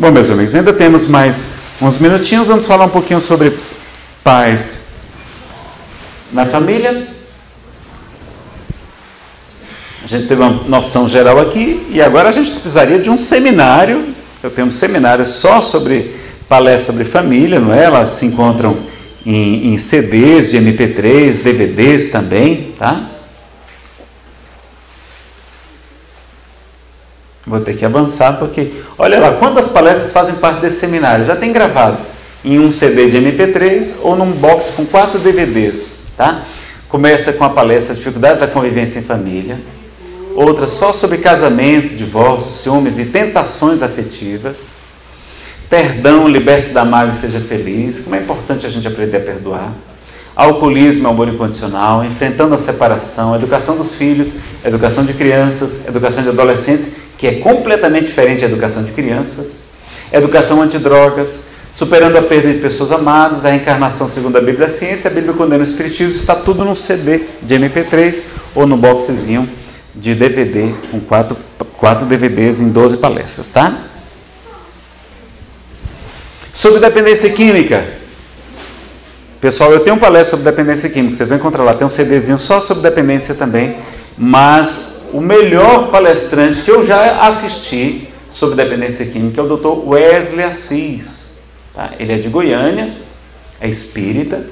Bom, meus amigos, ainda temos mais uns minutinhos. Vamos falar um pouquinho sobre paz na família. A gente teve uma noção geral aqui e agora a gente precisaria de um seminário. Eu tenho um seminário só sobre palestra sobre família, não é? Elas se encontram em, em CDs de MP3, DVDs também, tá? Vou ter que avançar porque, olha lá, quantas palestras fazem parte desse seminário? Já tem gravado em um CD de MP3 ou num box com quatro DVDs, tá? Começa com a palestra Dificuldades da Convivência em Família, outra só sobre casamento, divórcio, ciúmes e tentações afetivas, perdão, liberte-se da mágoa e seja feliz, como é importante a gente aprender a perdoar, alcoolismo, amor incondicional, enfrentando a separação, educação dos filhos, educação de crianças, educação de adolescentes que é completamente diferente da educação de crianças, educação antidrogas, superando a perda de pessoas amadas, a reencarnação segundo a Bíblia a Ciência, a Bíblia condena o Espiritismo, está tudo no CD de MP3 ou no boxezinho de DVD, com quatro, quatro DVDs em 12 palestras, tá? Sobre dependência química. Pessoal, eu tenho um palestra sobre dependência química, vocês vão encontrar lá, tem um CDzinho só sobre dependência também, mas o melhor palestrante que eu já assisti sobre dependência química é o Dr. Wesley Assis. Tá? Ele é de Goiânia, é espírita,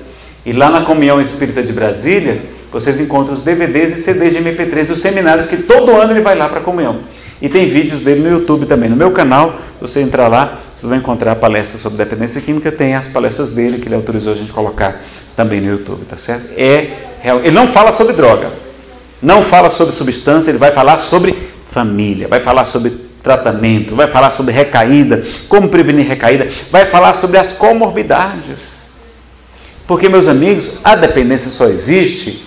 e lá na Comunhão Espírita de Brasília, vocês encontram os DVDs e CDs de MP3 dos seminários que todo ano ele vai lá para a comunhão. E tem vídeos dele no YouTube também. No meu canal, você entrar lá, você vai encontrar palestras sobre dependência química, tem as palestras dele que ele autorizou a gente colocar também no YouTube, tá certo? É, ele não fala sobre droga, não fala sobre substância, ele vai falar sobre família, vai falar sobre tratamento, vai falar sobre recaída, como prevenir recaída, vai falar sobre as comorbidades. Porque, meus amigos, a dependência só existe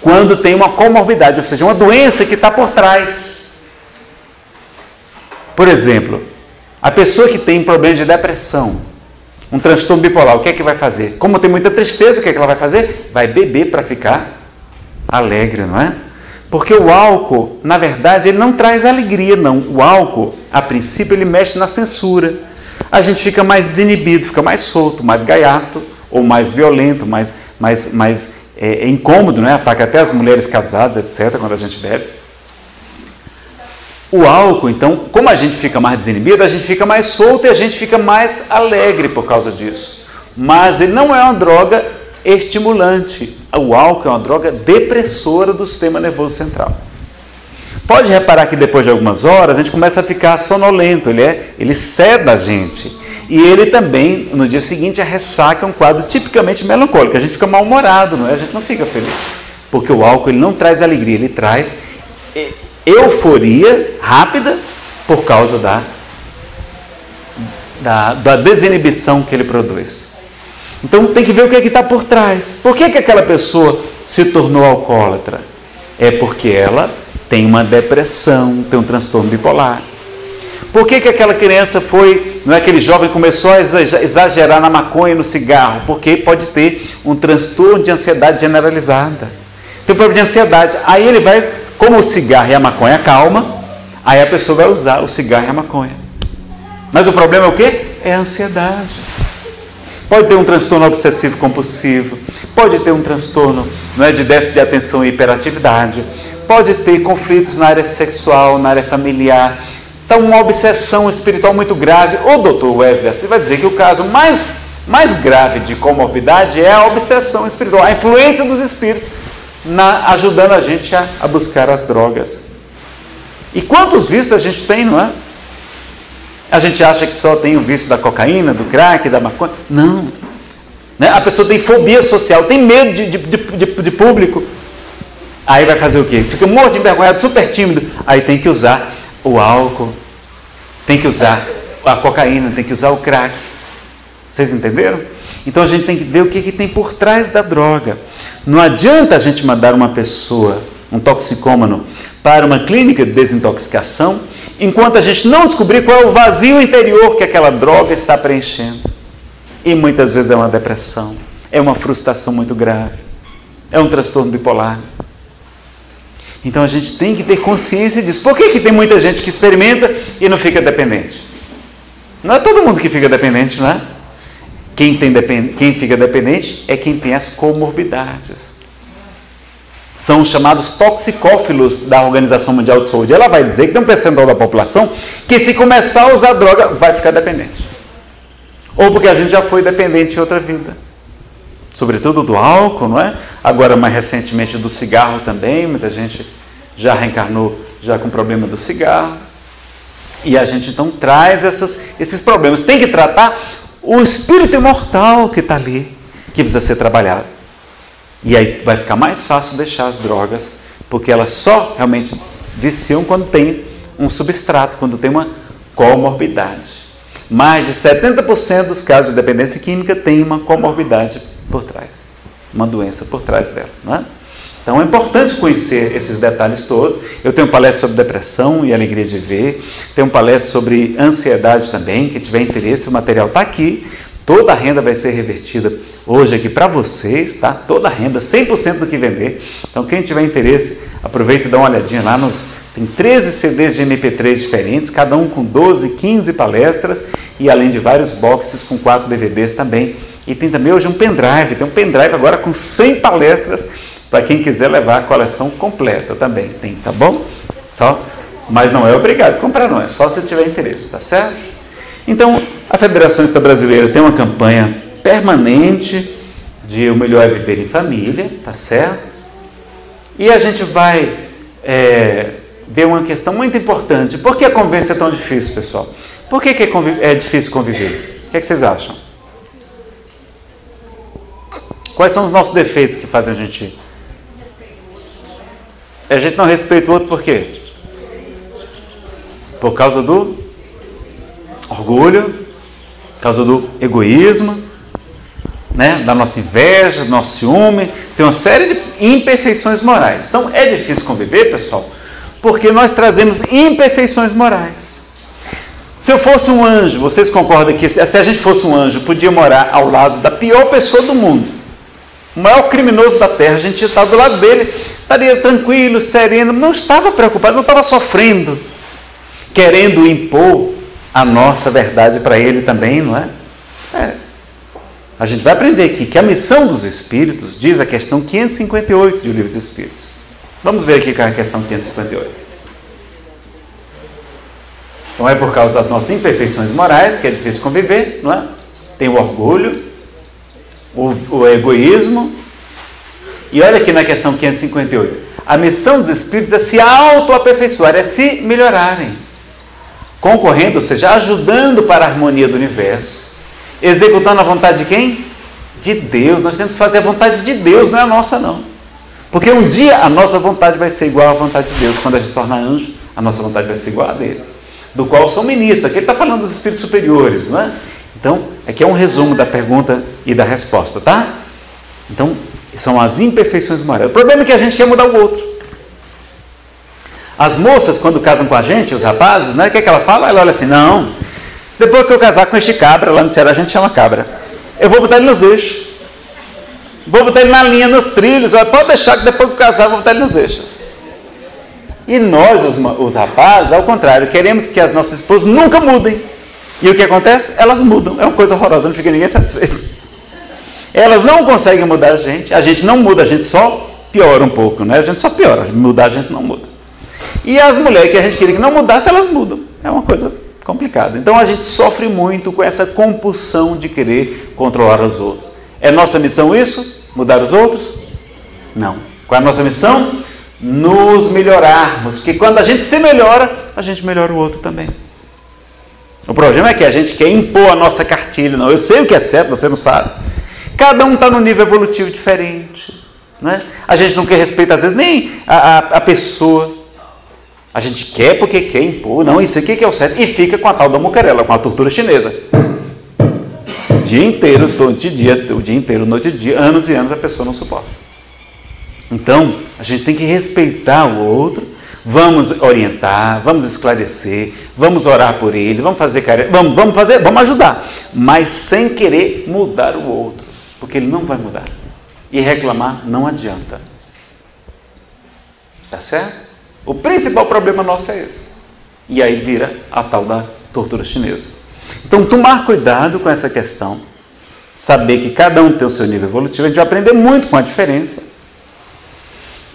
quando tem uma comorbidade, ou seja, uma doença que está por trás. Por exemplo, a pessoa que tem problema de depressão, um transtorno bipolar, o que é que vai fazer? Como tem muita tristeza, o que é que ela vai fazer? Vai beber para ficar alegre, não é? Porque o álcool, na verdade, ele não traz alegria, não. O álcool, a princípio, ele mexe na censura. A gente fica mais desinibido, fica mais solto, mais gaiato, ou mais violento, mais, mais, mais é, é incômodo, né? Ataca até as mulheres casadas, etc., quando a gente bebe. O álcool, então, como a gente fica mais desinibido, a gente fica mais solto e a gente fica mais alegre por causa disso. Mas ele não é uma droga estimulante. O álcool é uma droga depressora do sistema nervoso central. Pode reparar que depois de algumas horas a gente começa a ficar sonolento, ele, é, ele ceda a gente. E ele também, no dia seguinte, a ressaca um quadro tipicamente melancólico. A gente fica mal-humorado, não é? A gente não fica feliz. Porque o álcool ele não traz alegria, ele traz euforia rápida por causa da, da, da desinibição que ele produz. Então tem que ver o que é está por trás. Por que, que aquela pessoa se tornou alcoólatra? É porque ela tem uma depressão, tem um transtorno bipolar. Por que, que aquela criança foi, não é aquele jovem começou a exagerar na maconha e no cigarro? Porque pode ter um transtorno de ansiedade generalizada. Tem um problema de ansiedade. Aí ele vai, como o cigarro e a maconha calma, aí a pessoa vai usar o cigarro e a maconha. Mas o problema é o quê? É a ansiedade. Pode ter um transtorno obsessivo compulsivo, pode ter um transtorno não é, de déficit de atenção e hiperatividade, pode ter conflitos na área sexual, na área familiar. Então, uma obsessão espiritual muito grave. O doutor Wesley assim vai dizer que o caso mais, mais grave de comorbidade é a obsessão espiritual, a influência dos espíritos na, ajudando a gente a, a buscar as drogas. E quantos vícios a gente tem, não é? A gente acha que só tem o vício da cocaína, do crack, da maconha. Não. Né? A pessoa tem fobia social, tem medo de, de, de, de público. Aí vai fazer o quê? Fica morto de envergonhado, super tímido. Aí tem que usar o álcool, tem que usar a cocaína, tem que usar o crack. Vocês entenderam? Então a gente tem que ver o que, que tem por trás da droga. Não adianta a gente mandar uma pessoa, um toxicômano, para uma clínica de desintoxicação enquanto a gente não descobrir qual é o vazio interior que aquela droga está preenchendo. E muitas vezes é uma depressão, é uma frustração muito grave, é um transtorno bipolar. Então a gente tem que ter consciência disso. Por que, que tem muita gente que experimenta e não fica dependente? Não é todo mundo que fica dependente, não é? Quem, tem depend... quem fica dependente é quem tem as comorbidades. São os chamados toxicófilos da Organização Mundial de Saúde. Ela vai dizer que tem um percentual da população que, se começar a usar droga, vai ficar dependente. Ou porque a gente já foi dependente em outra vida. Sobretudo do álcool, não é? Agora, mais recentemente, do cigarro também. Muita gente já reencarnou já com problema do cigarro. E a gente então traz essas, esses problemas. Tem que tratar o espírito imortal que está ali, que precisa ser trabalhado. E aí vai ficar mais fácil deixar as drogas, porque elas só realmente viciam quando tem um substrato, quando tem uma comorbidade. Mais de 70% dos casos de dependência química tem uma comorbidade por trás, uma doença por trás dela. Não é? Então é importante conhecer esses detalhes todos. Eu tenho palestra sobre depressão e alegria de ver, tenho palestra sobre ansiedade também. Quem tiver interesse, o material está aqui. Toda a renda vai ser revertida hoje aqui para vocês, tá? Toda a renda, 100% do que vender. Então quem tiver interesse, aproveita e dá uma olhadinha lá nos tem 13 CDs de MP3 diferentes, cada um com 12, 15 palestras e além de vários boxes com 4 DVDs também. E tem também hoje um pendrive, tem um pendrive agora com 100 palestras para quem quiser levar a coleção completa também tem, tá bom? Só, mas não é obrigado a comprar não, é só se tiver interesse, tá certo? Então, a Federação Esta Brasileira tem uma campanha permanente de o melhor é viver em família, tá certo? E a gente vai é, ver uma questão muito importante. Por que a convivência é tão difícil, pessoal? Por que, que é, é difícil conviver? O que, é que vocês acham? Quais são os nossos defeitos que fazem a gente a gente não respeita o outro por quê? Por causa do orgulho, por causa do egoísmo, né? da nossa inveja, do nosso ciúme. Tem uma série de imperfeições morais. Então é difícil conviver, pessoal, porque nós trazemos imperfeições morais. Se eu fosse um anjo, vocês concordam que se a gente fosse um anjo, podia morar ao lado da pior pessoa do mundo, o maior criminoso da terra, a gente estar do lado dele, estaria tranquilo, sereno, não estava preocupado, não estava sofrendo, querendo impor a nossa verdade para ele também, não é? é? A gente vai aprender aqui que a missão dos Espíritos diz a questão 558 do Livro dos Espíritos. Vamos ver aqui com a questão 558. Então é por causa das nossas imperfeições morais que é difícil conviver, não é? Tem o orgulho, o, o egoísmo, e olha aqui na questão 558. A missão dos espíritos é se auto-aperfeiçoar, é se melhorarem. Concorrendo, ou seja, ajudando para a harmonia do universo. Executando a vontade de quem? De Deus. Nós temos que fazer a vontade de Deus, não é a nossa, não. Porque um dia a nossa vontade vai ser igual à vontade de Deus. Quando a gente torna anjo, a nossa vontade vai ser igual a dele. Do qual sou ministro. Aqui ele está falando dos espíritos superiores, não é? Então, aqui é um resumo da pergunta e da resposta, tá? Então, são as imperfeições morais. O problema é que a gente quer mudar o outro. As moças, quando casam com a gente, os rapazes, né, o que, é que ela fala? Ela olha assim: não, depois que eu casar com este cabra, lá no Ceará a gente chama cabra, eu vou botar ele nos eixos. Vou botar ele na linha, nos trilhos. Pode deixar que depois que eu casar, eu vou botar ele nos eixos. E nós, os, os rapazes, ao contrário, queremos que as nossas esposas nunca mudem. E o que acontece? Elas mudam. É uma coisa horrorosa, não fica ninguém satisfeito. Elas não conseguem mudar a gente, a gente não muda, a gente só piora um pouco, né? A gente só piora, mudar a gente não muda. E as mulheres que a gente queria que não mudasse, elas mudam. É uma coisa complicada. Então a gente sofre muito com essa compulsão de querer controlar os outros. É nossa missão isso? Mudar os outros? Não. Qual é a nossa missão? Nos melhorarmos. Porque quando a gente se melhora, a gente melhora o outro também. O problema é que a gente quer impor a nossa cartilha. Não, eu sei o que é certo, você não sabe. Cada um está num nível evolutivo diferente. Né? A gente não quer respeitar, às vezes, nem a, a, a, pessoa. A gente quer porque quer impor. Não, isso aqui que é o certo. E fica com a tal da mucarela, com a tortura chinesa. O dia inteiro, noite dia, o dia inteiro, noite e dia, anos e anos, a pessoa não suporta. Então, a gente tem que respeitar o outro, vamos orientar, vamos esclarecer, vamos orar por ele, vamos fazer vamos, vamos fazer, vamos ajudar, mas sem querer mudar o outro porque ele não vai mudar. E reclamar não adianta. Tá certo? O principal problema nosso é esse. E aí vira a tal da tortura chinesa. Então, tomar cuidado com essa questão, saber que cada um tem o seu nível evolutivo, a gente vai aprender muito com a diferença.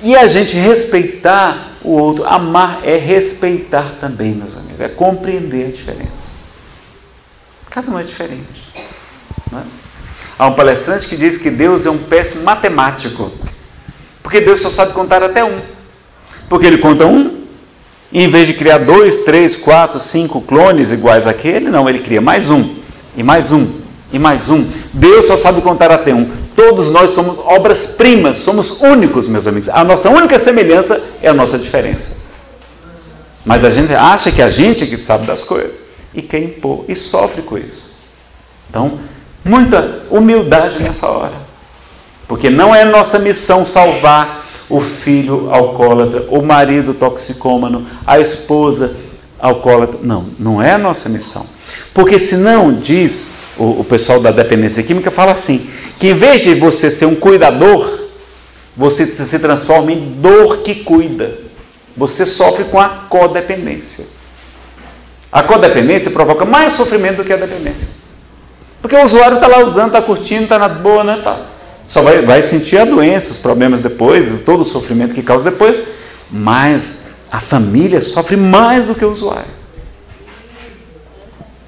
E a gente respeitar o outro. Amar é respeitar também, meus amigos, é compreender a diferença. Cada um é diferente. É? Há um palestrante que diz que Deus é um péssimo matemático, porque Deus só sabe contar até um. Porque ele conta um, e em vez de criar dois, três, quatro, cinco clones iguais àquele, não, ele cria mais um, e mais um, e mais um. Deus só sabe contar até um. Todos nós somos obras-primas, somos únicos, meus amigos. A nossa única semelhança é a nossa diferença. Mas a gente acha que a gente é que sabe das coisas e quer impor e sofre com isso. Então, muita humildade nessa hora. Porque não é nossa missão salvar o filho alcoólatra, o marido toxicômano, a esposa alcoólatra. Não, não é a nossa missão. Porque senão, diz o, o pessoal da dependência química, fala assim, que em vez de você ser um cuidador, você se transforma em dor que cuida. Você sofre com a codependência. A codependência provoca mais sofrimento do que a dependência. Porque o usuário está lá usando, está curtindo, está na boa, né? Tá. Só vai, vai sentir a doença, os problemas depois, todo o sofrimento que causa depois, mas a família sofre mais do que o usuário.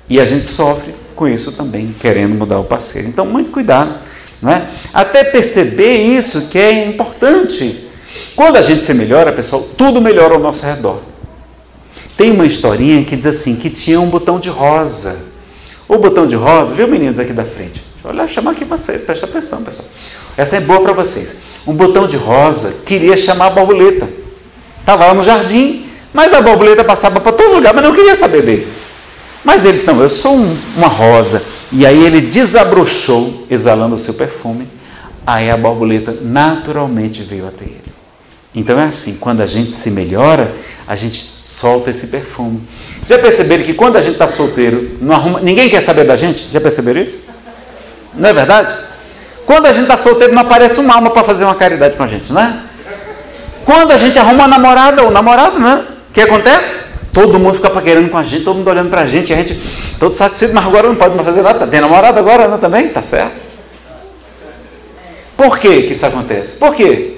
E a gente sofre com isso também, querendo mudar o parceiro. Então, muito cuidado. Não é? Até perceber isso que é importante. Quando a gente se melhora, pessoal, tudo melhora ao nosso redor. Tem uma historinha que diz assim, que tinha um botão de rosa. O botão de rosa, viu meninos aqui da frente? Deixa eu chamar aqui vocês, presta atenção, pessoal. Essa é boa para vocês. Um botão de rosa queria chamar a borboleta. Estava lá no jardim, mas a borboleta passava para todo lugar, mas não queria saber dele. Mas ele disse: Não, eu sou um, uma rosa. E aí ele desabrochou, exalando o seu perfume. Aí a borboleta naturalmente veio até ele. Então é assim: quando a gente se melhora, a gente solta esse perfume. Já perceberam que quando a gente está solteiro, arruma, ninguém quer saber da gente? Já perceberam isso? Não é verdade? Quando a gente está solteiro, não aparece uma alma para fazer uma caridade com a gente, não é? Quando a gente arruma uma namorada ou namorado, né? O que acontece? Todo mundo fica paquerando com a gente, todo mundo olhando para a gente, a gente todo satisfeito, mas agora não pode mais fazer nada. Tem namorado agora não, também? Tá certo? Por que, que isso acontece? Por quê?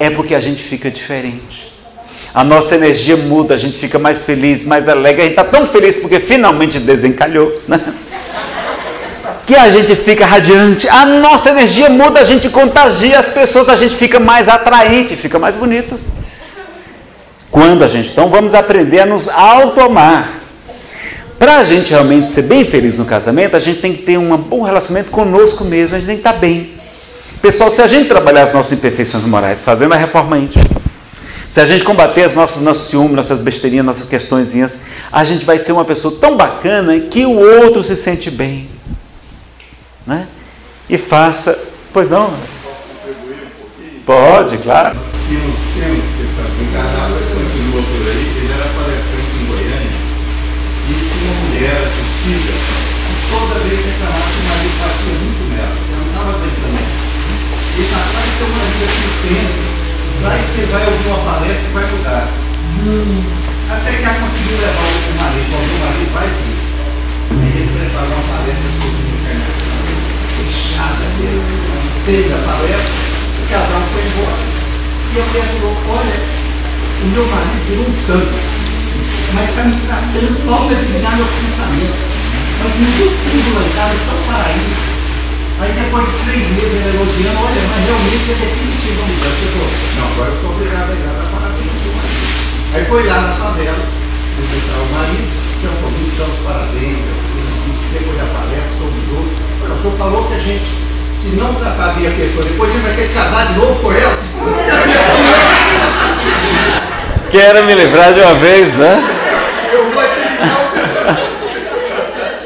É porque a gente fica diferente. A nossa energia muda, a gente fica mais feliz, mais alegre. A gente está tão feliz porque finalmente desencalhou, né? que a gente fica radiante. A nossa energia muda, a gente contagia as pessoas, a gente fica mais atraente, fica mais bonito. Quando a gente. Então vamos aprender a nos automar. Para a gente realmente ser bem feliz no casamento, a gente tem que ter um bom relacionamento conosco mesmo, a gente tem que estar bem. Pessoal, se a gente trabalhar as nossas imperfeições morais, fazendo a reforma íntima, se a gente combater as nossas, nossos ciúmes, nossas besteirinhas, nossas questõezinhas, a gente vai ser uma pessoa tão bacana que o outro se sente bem. Né? E faça. Pois não? Pode, claro. Se nos temos que está desencarnado, mulher assistida toda vez reclamava que o marido batia muito nela, ela não estava aguentando. E está atrás seu marido assim sempre, vai que vai ouvir uma palestra e vai mudar. Hum. Até que ela conseguiu levar o marido, o marido vai vir. Aí ele preparou uma palestra sobre reencarnação, fechada dele, fez a palestra, o casal foi embora. E a mulher falou, olha, o meu marido virou um santo, mas está me tratando logo de ligar meus pensamentos. Mas me deu tudo lá em casa, tão paraíso. Aí depois de três meses ele elogiando, olha, mas realmente é definitivo a mudança. Eu falou, não, agora eu sou obrigado a ir lá marido. Aí foi lá na favela, visitar o marido, então vamos dar os parabéns, assim, assim, foi da palestra sobre o. Olha, o senhor falou que a gente, se não tratar bem a pessoa, depois a gente vai ter que casar de novo com ela. Quero me livrar de uma vez, né?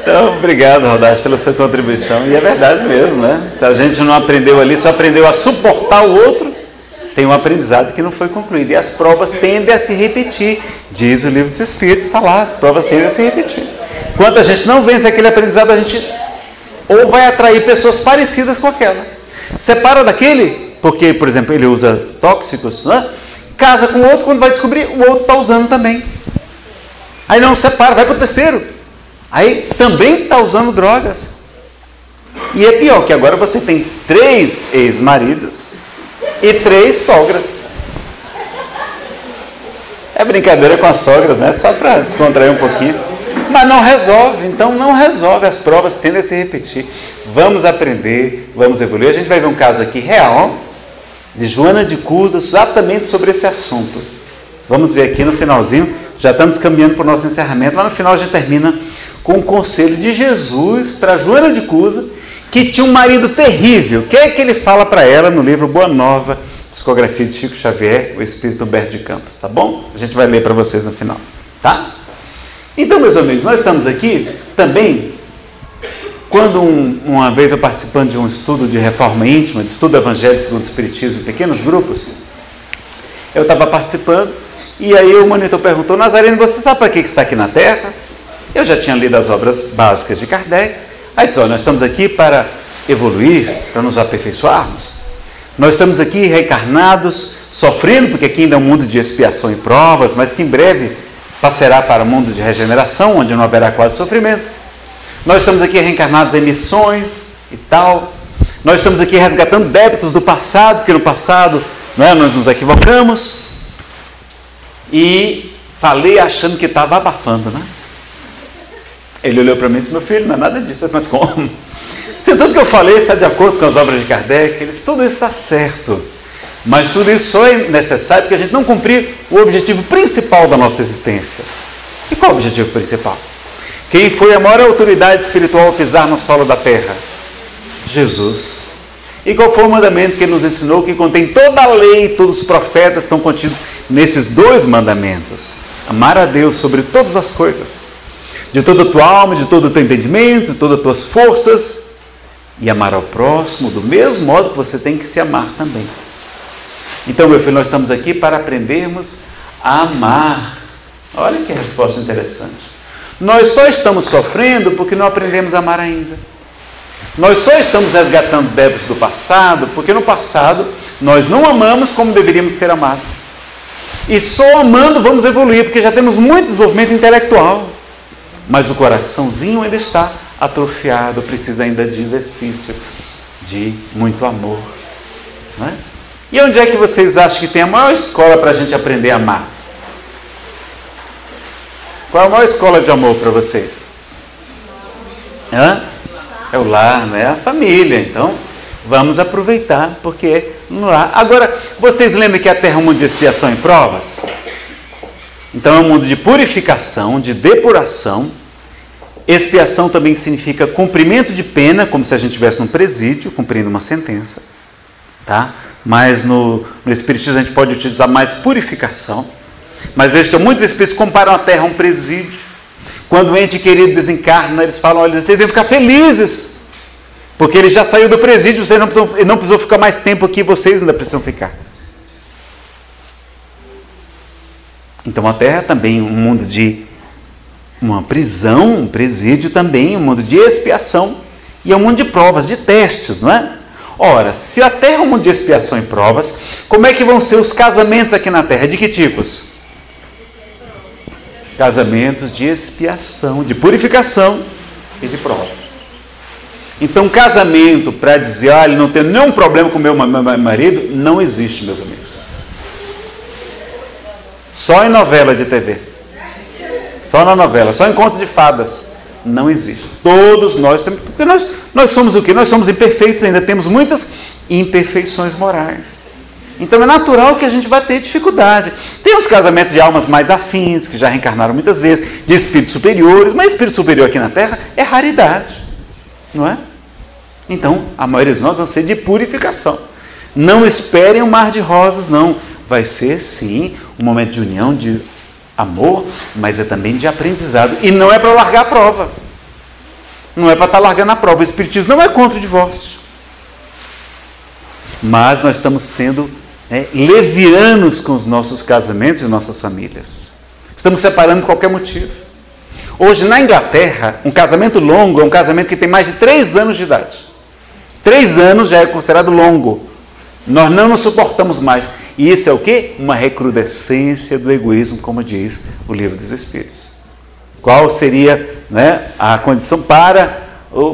Então, obrigado, Rodaz, pela sua contribuição. E é verdade mesmo, né? Se a gente não aprendeu ali, só aprendeu a suportar o outro, tem um aprendizado que não foi concluído. E as provas tendem a se repetir. Diz o livro dos Espíritos, está lá, as provas tendem a se repetir. Enquanto a gente não vence aquele aprendizado, a gente ou vai atrair pessoas parecidas com aquela. Separa daquele, porque, por exemplo, ele usa tóxicos, né? Casa com o outro, quando vai descobrir, o outro está usando também. Aí não separa, vai para o terceiro. Aí também está usando drogas. E é pior que agora você tem três ex-maridos e três sogras. É brincadeira com as sogras, né? Só para descontrair um pouquinho. Mas não resolve, então não resolve. As provas tendem a se repetir. Vamos aprender, vamos evoluir. A gente vai ver um caso aqui real de Joana de Cusa exatamente sobre esse assunto. Vamos ver aqui no finalzinho. Já estamos caminhando para o nosso encerramento. Lá no final gente termina com o conselho de Jesus para Joana de Cusa que tinha um marido terrível. O que é que ele fala para ela no livro Boa Nova, psicografia de Chico Xavier, o Espírito Humberto de Campos, tá bom? A gente vai ler para vocês no final, tá? Então, meus amigos, nós estamos aqui também, quando um, uma vez eu participando de um estudo de reforma íntima, de estudo do Evangelho segundo o Espiritismo em pequenos grupos, eu estava participando e aí o monitor perguntou, Nazareno, você sabe para que está aqui na Terra? Eu já tinha lido as obras básicas de Kardec, Aí diz, nós estamos aqui para evoluir, para nos aperfeiçoarmos. Nós estamos aqui reencarnados, sofrendo, porque aqui ainda é um mundo de expiação e provas, mas que em breve passará para o um mundo de regeneração, onde não haverá quase sofrimento. Nós estamos aqui reencarnados em missões e tal. Nós estamos aqui resgatando débitos do passado, porque no passado não é, nós nos equivocamos. E falei achando que estava abafando, né? Ele olhou para mim e disse: Meu filho, não é nada disso. Mas como? Se tudo que eu falei está de acordo com as obras de Kardec, ele disse, tudo isso está certo. Mas tudo isso só é necessário porque a gente não cumprir o objetivo principal da nossa existência. E qual é o objetivo principal? Quem foi a maior autoridade espiritual a pisar no solo da terra? Jesus. E qual foi o mandamento que ele nos ensinou, que contém toda a lei, todos os profetas estão contidos nesses dois mandamentos? Amar a Deus sobre todas as coisas de toda a tua alma, de todo o teu entendimento, de todas as tuas forças, e amar ao próximo do mesmo modo que você tem que se amar também. Então, meu filho, nós estamos aqui para aprendermos a amar. Olha que resposta interessante. Nós só estamos sofrendo porque não aprendemos a amar ainda. Nós só estamos resgatando débitos do passado porque no passado nós não amamos como deveríamos ter amado. E só amando vamos evoluir, porque já temos muito desenvolvimento intelectual mas o coraçãozinho ainda está atrofiado, precisa ainda de exercício, de muito amor. É? E onde é que vocês acham que tem a maior escola para a gente aprender a amar? Qual é a maior escola de amor para vocês? Hã? É o lar, né? A família. Então, vamos aproveitar, porque no lar. Agora, vocês lembram que a Terra é um mundo de expiação e provas? Então, é um mundo de purificação, de depuração Expiação também significa cumprimento de pena, como se a gente estivesse num presídio, cumprindo uma sentença. Tá? Mas no, no Espiritismo a gente pode utilizar mais purificação. Mas veja que muitos espíritos comparam a Terra a um presídio. Quando o ente querido desencarna, eles falam: olha, vocês devem ficar felizes, porque ele já saiu do presídio, vocês não precisam, não precisou ficar mais tempo aqui, vocês ainda precisam ficar. Então a Terra é também um mundo de uma prisão, um presídio também, um mundo de expiação e é um mundo de provas, de testes, não é? Ora, se a Terra é um mundo de expiação e provas, como é que vão ser os casamentos aqui na Terra? De que tipos? Casamentos de expiação, de purificação e de provas. Então, casamento para dizer, olha, não tenho nenhum problema com meu marido, não existe, meus amigos. Só em novela de TV. Só na novela, só em conto de fadas. Não existe. Todos nós temos. Porque nós, nós somos o quê? Nós somos imperfeitos, ainda temos muitas imperfeições morais. Então é natural que a gente vai ter dificuldade. Tem os casamentos de almas mais afins, que já reencarnaram muitas vezes, de espíritos superiores, mas espírito superior aqui na Terra é raridade, não é? Então, a maioria de nós vai ser de purificação. Não esperem um mar de rosas, não. Vai ser, sim, um momento de união, de amor, mas é também de aprendizado. E não é para largar a prova. Não é para estar tá largando a prova. O Espiritismo não é contra o divórcio. Mas nós estamos sendo né, levianos com os nossos casamentos e nossas famílias. Estamos separando por qualquer motivo. Hoje, na Inglaterra, um casamento longo é um casamento que tem mais de três anos de idade. Três anos já é considerado longo. Nós não nos suportamos mais. E isso é o que? Uma recrudescência do egoísmo, como diz o livro dos Espíritos. Qual seria né, a condição para,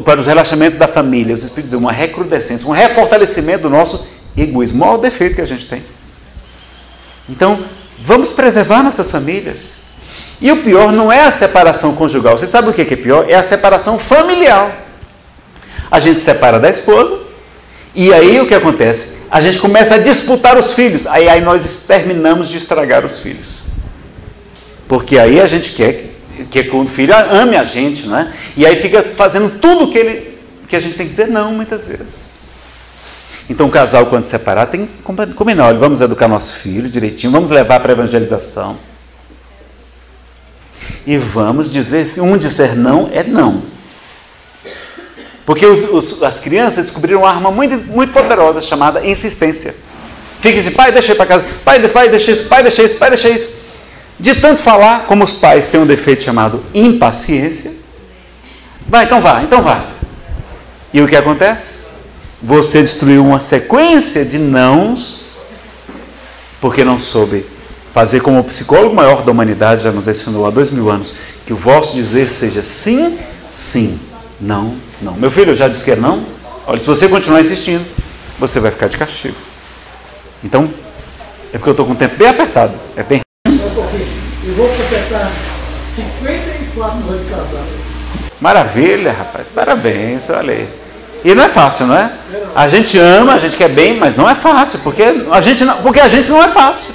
para os relacionamentos da família? Os Espíritos dizem uma recrudescência, um refortalecimento do nosso egoísmo. O maior defeito que a gente tem. Então, vamos preservar nossas famílias. E o pior não é a separação conjugal. Você sabe o que é pior? É a separação familiar. A gente se separa da esposa, e aí o que acontece? A gente começa a disputar os filhos. Aí, aí nós terminamos de estragar os filhos. Porque aí a gente quer que, que o filho ame a gente, não é? E aí fica fazendo tudo que ele que a gente tem que dizer não muitas vezes. Então o casal, quando se separar, tem que combinar, olha, vamos educar nosso filho direitinho, vamos levar para a evangelização. E vamos dizer, se um disser não, é não. Porque os, os, as crianças descobriram uma arma muito, muito poderosa chamada insistência. Fica assim, pai, deixa ir para casa, pai, pai, deixa isso, pai, deixa isso, pai, deixa isso. De tanto falar, como os pais têm um defeito chamado impaciência, vai, então vá, então vá. E o que acontece? Você destruiu uma sequência de nãos, porque não soube fazer como o psicólogo maior da humanidade já nos ensinou há dois mil anos, que o vosso dizer seja sim, sim, não, não. Meu filho já disse que é não. Olha, se você continuar insistindo, você vai ficar de castigo. Então, é porque eu estou com o tempo bem apertado. É bem. Eu vou completar 54 anos de casado. Maravilha, rapaz. Parabéns, olha aí. E não é fácil, não é? A gente ama, a gente quer bem, mas não é fácil, porque a gente não, porque a gente não é fácil.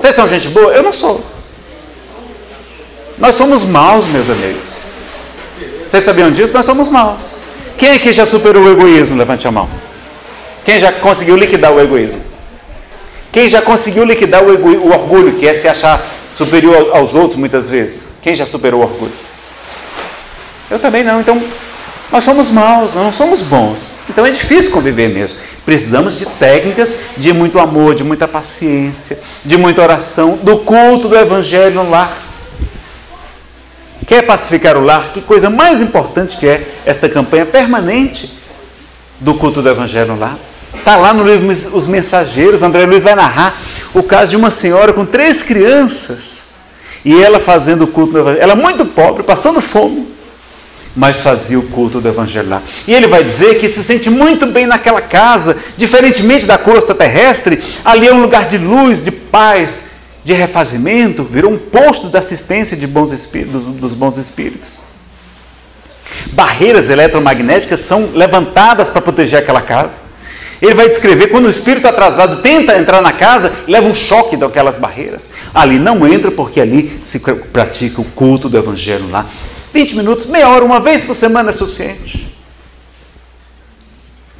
Vocês são gente boa? Eu não sou. Nós somos maus, meus amigos. Vocês sabiam disso? Nós somos maus. Quem aqui já superou o egoísmo? Levante a mão. Quem já conseguiu liquidar o egoísmo? Quem já conseguiu liquidar o, o orgulho, que é se achar superior aos outros muitas vezes? Quem já superou o orgulho? Eu também não. Então, nós somos maus, nós não somos bons. Então é difícil conviver mesmo. Precisamos de técnicas de muito amor, de muita paciência, de muita oração, do culto do evangelho no lar. Quer pacificar o lar? Que coisa mais importante que é esta campanha permanente do culto do Evangelho no lar. Está lá no livro Os Mensageiros, André Luiz vai narrar o caso de uma senhora com três crianças e ela fazendo o culto do Evangelho. Ela muito pobre, passando fome, mas fazia o culto do Evangelho lá. E ele vai dizer que se sente muito bem naquela casa, diferentemente da crosta terrestre, ali é um lugar de luz, de paz, de refazimento, virou um posto de assistência de bons espíritos, dos bons espíritos. Barreiras eletromagnéticas são levantadas para proteger aquela casa. Ele vai descrever quando o espírito atrasado tenta entrar na casa, leva um choque daquelas barreiras. Ali não entra porque ali se pratica o culto do evangelho lá. 20 minutos, meia hora, uma vez por semana é suficiente.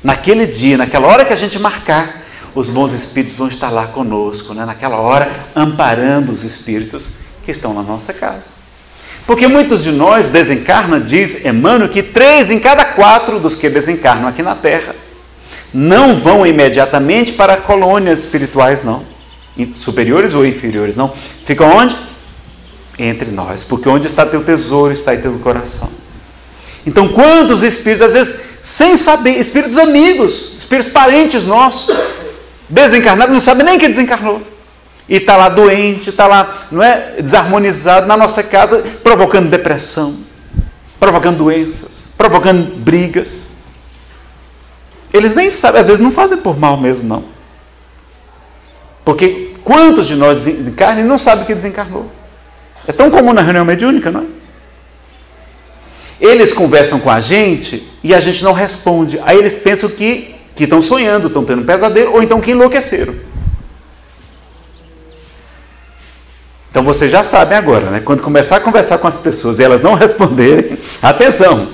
Naquele dia, naquela hora que a gente marcar, os bons espíritos vão estar lá conosco, né? naquela hora, amparando os espíritos que estão na nossa casa. Porque muitos de nós desencarnam, diz Emmanuel, que três em cada quatro dos que desencarnam aqui na Terra não vão imediatamente para colônias espirituais, não. Superiores ou inferiores, não. Ficam onde? Entre nós. Porque onde está teu tesouro, está aí teu coração. Então, quantos espíritos, às vezes, sem saber, espíritos amigos, espíritos parentes nossos, Desencarnado não sabe nem que desencarnou. E está lá doente, está lá não é, desarmonizado na nossa casa, provocando depressão, provocando doenças, provocando brigas. Eles nem sabem, às vezes não fazem por mal mesmo, não. Porque quantos de nós desencarnam e não sabem que desencarnou? É tão comum na reunião mediúnica, não é? Eles conversam com a gente e a gente não responde. Aí eles pensam que que estão sonhando, estão tendo um pesadelo, ou então que enlouqueceram. Então vocês já sabem agora, né? Quando começar a conversar com as pessoas e elas não responderem, atenção,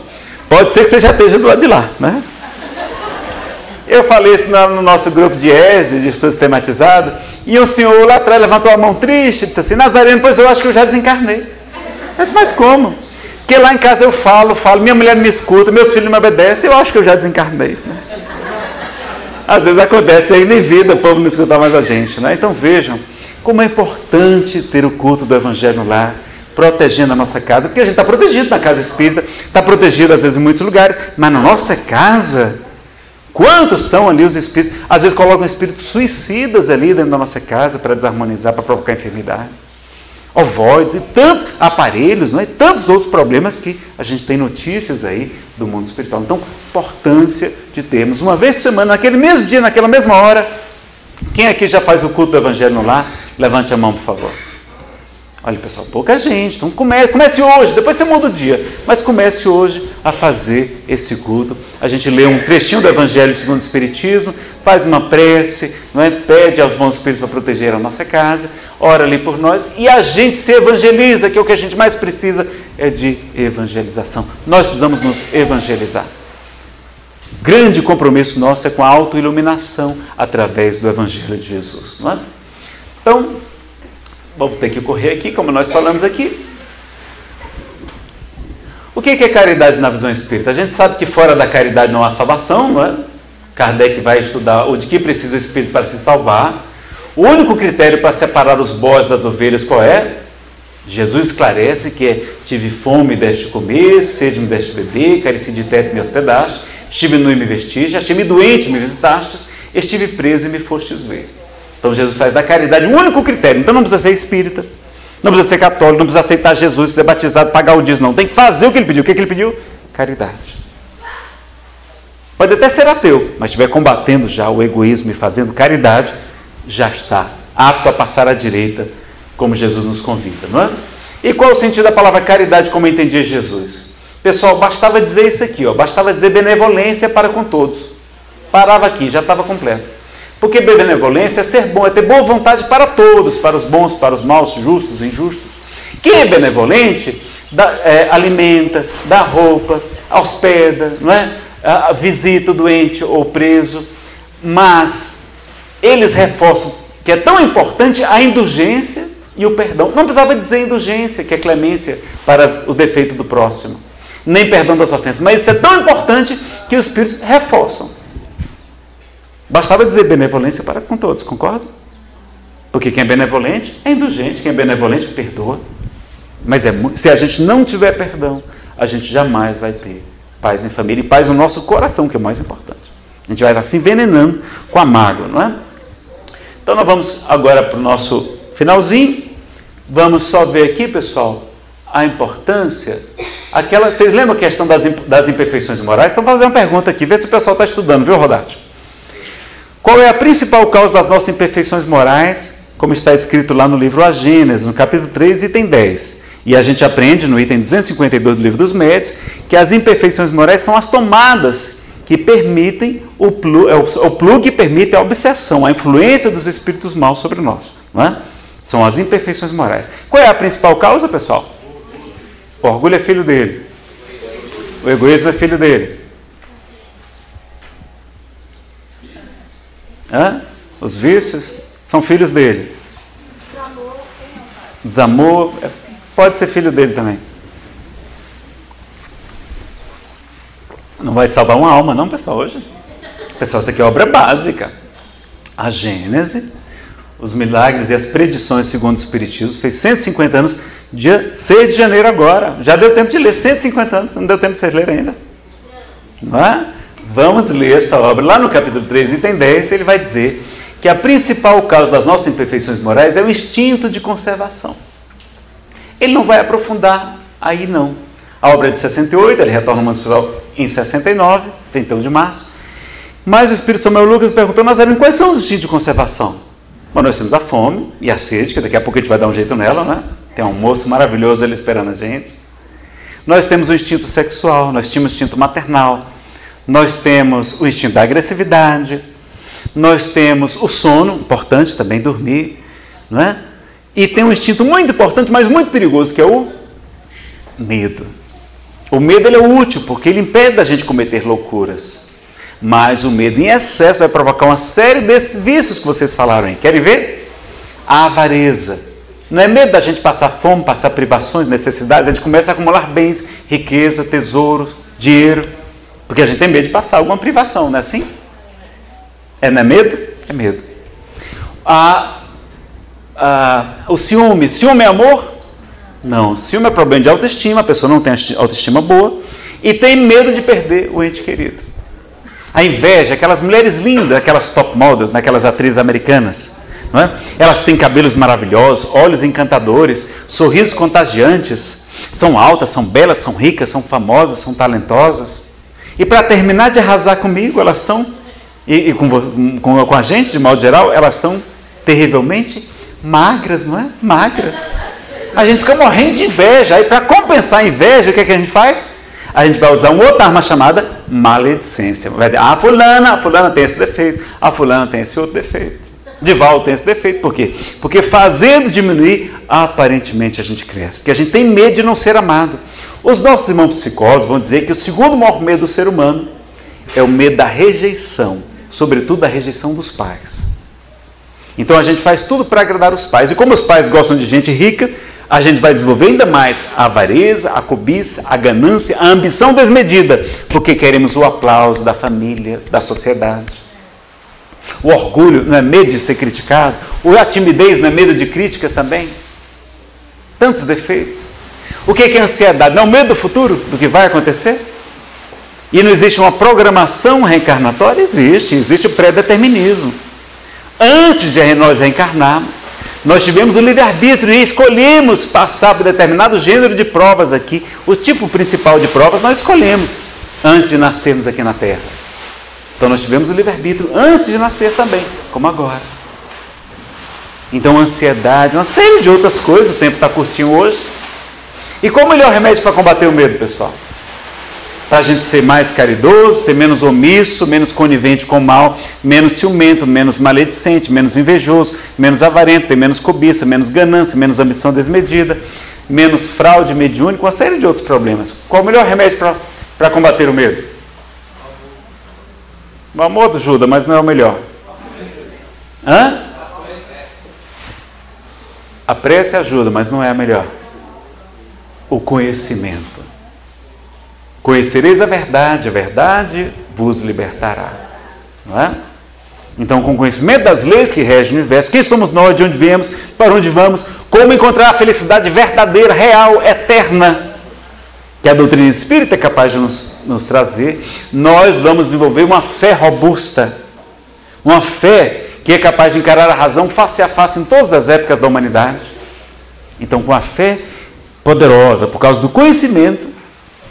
pode ser que você já esteja do lado de lá, né? Eu falei isso no nosso grupo de ESE, de estudo sistematizado, e um senhor lá atrás levantou a mão triste e disse assim: Nazareno, pois eu acho que eu já desencarnei. Mas, mas como? Porque lá em casa eu falo, falo, minha mulher me escuta, meus filhos me obedecem, eu acho que eu já desencarnei. Né? Às vezes acontece aí nem vida, o povo não escutar mais a gente. Né? Então vejam como é importante ter o culto do Evangelho lá, protegendo a nossa casa, porque a gente está protegido na casa espírita, está protegido às vezes em muitos lugares, mas na nossa casa, quantos são ali os espíritos? Às vezes colocam espíritos suicidas ali dentro da nossa casa para desarmonizar, para provocar enfermidades. ovoides e tantos aparelhos, não é? tantos outros problemas que a gente tem notícias aí do mundo espiritual. Então, importância de termos uma vez por semana, naquele mesmo dia, naquela mesma hora. Quem aqui já faz o culto do Evangelho no lar? Levante a mão, por favor. Olha, pessoal, pouca gente. Então comece, comece hoje, depois você muda o dia. Mas comece hoje a fazer esse culto. A gente lê um trechinho do Evangelho segundo o Espiritismo, faz uma prece, não é? pede aos bons espíritos para proteger a nossa casa, ora ali por nós e a gente se evangeliza, que é o que a gente mais precisa é de evangelização. Nós precisamos nos evangelizar. Grande compromisso nosso é com a autoiluminação através do Evangelho de Jesus. Não é? Então, Vamos ter que correr aqui, como nós falamos aqui. O que é caridade na visão espírita? A gente sabe que fora da caridade não há salvação, não é? Kardec vai estudar o de que precisa o espírito para se salvar. O único critério para separar os bois das ovelhas qual é? Jesus esclarece que é tive fome, deste comer, sede, me deste beber, careci de teto, me hospedaste, estive nu e me vestiste, estive doente, me visitastes, estive preso e me fostes ver. Então Jesus faz da caridade o único critério. Então não precisa ser espírita, não precisa ser católico, não precisa aceitar Jesus, ser batizado, pagar o dízimo. Não, tem que fazer o que ele pediu. O que, é que ele pediu? Caridade. Pode até ser ateu, mas estiver combatendo já o egoísmo e fazendo caridade, já está apto a passar à direita, como Jesus nos convida, não é? E qual é o sentido da palavra caridade, como entendia Jesus? Pessoal, bastava dizer isso aqui, ó, bastava dizer benevolência para com todos. Parava aqui, já estava completo. Porque benevolência é ser bom, é ter boa vontade para todos, para os bons, para os maus, justos, injustos. Quem é benevolente dá, é, alimenta, dá roupa, hospeda, não é? visita o doente ou preso, mas eles reforçam que é tão importante a indulgência e o perdão. Não precisava dizer indulgência, que é clemência para o defeito do próximo, nem perdão das ofensas, mas isso é tão importante que os espíritos reforçam. Bastava dizer benevolência para com todos, concorda? Porque quem é benevolente é indulgente, quem é benevolente perdoa. Mas é, se a gente não tiver perdão, a gente jamais vai ter paz em família e paz no nosso coração, que é o mais importante. A gente vai estar se envenenando com a mágoa, não é? Então nós vamos agora para o nosso finalzinho. Vamos só ver aqui, pessoal, a importância. Aquela, vocês lembram a questão das, das imperfeições morais? Então, vou fazer uma pergunta aqui, vê se o pessoal está estudando, viu, Rodarte? Qual é a principal causa das nossas imperfeições morais? Como está escrito lá no livro A Gênesis, no capítulo 3, item 10. E a gente aprende no item 252 do livro dos médios que as imperfeições morais são as tomadas que permitem o plug, é o que permite a obsessão, a influência dos espíritos maus sobre nós. É? São as imperfeições morais. Qual é a principal causa, pessoal? O orgulho é filho dele. O egoísmo é filho dele. Hã? Os vícios são filhos dele. Desamor é, pode ser filho dele também. Não vai salvar uma alma, não, pessoal, hoje. Pessoal, isso aqui é obra básica. A Gênese, os milagres e as predições segundo o Espiritismo, fez 150 anos, dia 6 de janeiro agora. Já deu tempo de ler, 150 anos, não deu tempo de vocês lerem ainda. Não é? Vamos ler essa obra. Lá no capítulo 3, item 10, ele vai dizer que a principal causa das nossas imperfeições morais é o instinto de conservação. Ele não vai aprofundar aí, não. A obra é de 68, ele retorna ao manuscrito em 69, 31 de março. Mas o Espírito Samuel Lucas perguntou, Nazareno, quais são os instintos de conservação? Bom, nós temos a fome e a sede, que daqui a pouco a gente vai dar um jeito nela, né? Tem um moço maravilhoso ali esperando a gente. Nós temos o instinto sexual, nós temos o instinto maternal, nós temos o instinto da agressividade, nós temos o sono, importante também dormir, não é? E tem um instinto muito importante, mas muito perigoso, que é o medo. O medo ele é útil porque ele impede da gente cometer loucuras. Mas o medo em excesso vai provocar uma série desses vícios que vocês falaram aí. Querem ver? A avareza. Não é medo da gente passar fome, passar privações, necessidades, a gente começa a acumular bens, riqueza, tesouros, dinheiro. Porque a gente tem medo de passar alguma privação, não é assim? É, não é medo? É medo. Ah, ah, o ciúme. Ciúme é amor? Não. Ciúme é problema de autoestima, a pessoa não tem autoestima boa e tem medo de perder o ente querido. A inveja, aquelas mulheres lindas, aquelas top models, naquelas atrizes americanas. não é? Elas têm cabelos maravilhosos, olhos encantadores, sorrisos contagiantes, são altas, são belas, são ricas, são famosas, são talentosas. E para terminar de arrasar comigo, elas são, e, e com, com, com a gente de modo geral, elas são terrivelmente magras, não é? Magras. A gente fica morrendo de inveja. Aí, para compensar a inveja, o que, é que a gente faz? A gente vai usar uma outra arma chamada maledicência. Vai dizer, ah, fulana, a fulana tem esse defeito, a fulana tem esse outro defeito. Dival tem esse defeito, por quê? Porque fazendo diminuir, aparentemente a gente cresce. Porque a gente tem medo de não ser amado. Os nossos irmãos psicólogos vão dizer que o segundo maior medo do ser humano é o medo da rejeição, sobretudo da rejeição dos pais. Então a gente faz tudo para agradar os pais. E como os pais gostam de gente rica, a gente vai desenvolver ainda mais a avareza, a cobiça, a ganância, a ambição desmedida, porque queremos o aplauso da família, da sociedade. O orgulho não é medo de ser criticado, a timidez não é medo de críticas também. Tantos defeitos. O que é ansiedade? Não é o medo do futuro, do que vai acontecer? E não existe uma programação reencarnatória? Existe, existe o pré-determinismo. Antes de nós reencarnarmos, nós tivemos o livre-arbítrio e escolhemos passar por determinado gênero de provas aqui. O tipo principal de provas nós escolhemos antes de nascermos aqui na Terra. Então nós tivemos o livre-arbítrio antes de nascer também, como agora. Então, ansiedade, uma série de outras coisas, o tempo está curtinho hoje. E qual o melhor remédio para combater o medo, pessoal? Para a gente ser mais caridoso, ser menos omisso, menos conivente com o mal, menos ciumento, menos maledicente, menos invejoso, menos avarento, ter menos cobiça, menos ganância, menos ambição desmedida, menos fraude mediúnica, uma série de outros problemas. Qual o melhor remédio para combater o medo? O amor ajuda, mas não é o melhor. Hã? A prece ajuda, mas não é a melhor o conhecimento. Conhecereis a verdade, a verdade vos libertará. Não é? Então, com o conhecimento das leis que regem o universo, quem somos nós, de onde viemos, para onde vamos, como encontrar a felicidade verdadeira, real, eterna, que a doutrina espírita é capaz de nos, nos trazer, nós vamos desenvolver uma fé robusta, uma fé que é capaz de encarar a razão face a face em todas as épocas da humanidade. Então, com a fé poderosa por causa do conhecimento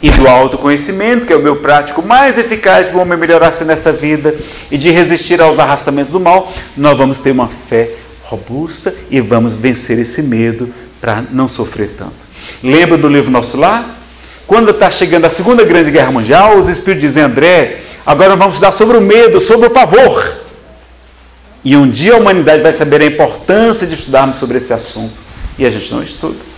e do autoconhecimento, que é o meu prático mais eficaz de um homem melhorar-se nesta vida e de resistir aos arrastamentos do mal, nós vamos ter uma fé robusta e vamos vencer esse medo para não sofrer tanto. Lembra do livro Nosso Lar? Quando está chegando a Segunda Grande Guerra Mundial, os Espíritos dizem, André, agora vamos estudar sobre o medo, sobre o pavor. E um dia a humanidade vai saber a importância de estudarmos sobre esse assunto. E a gente não estuda.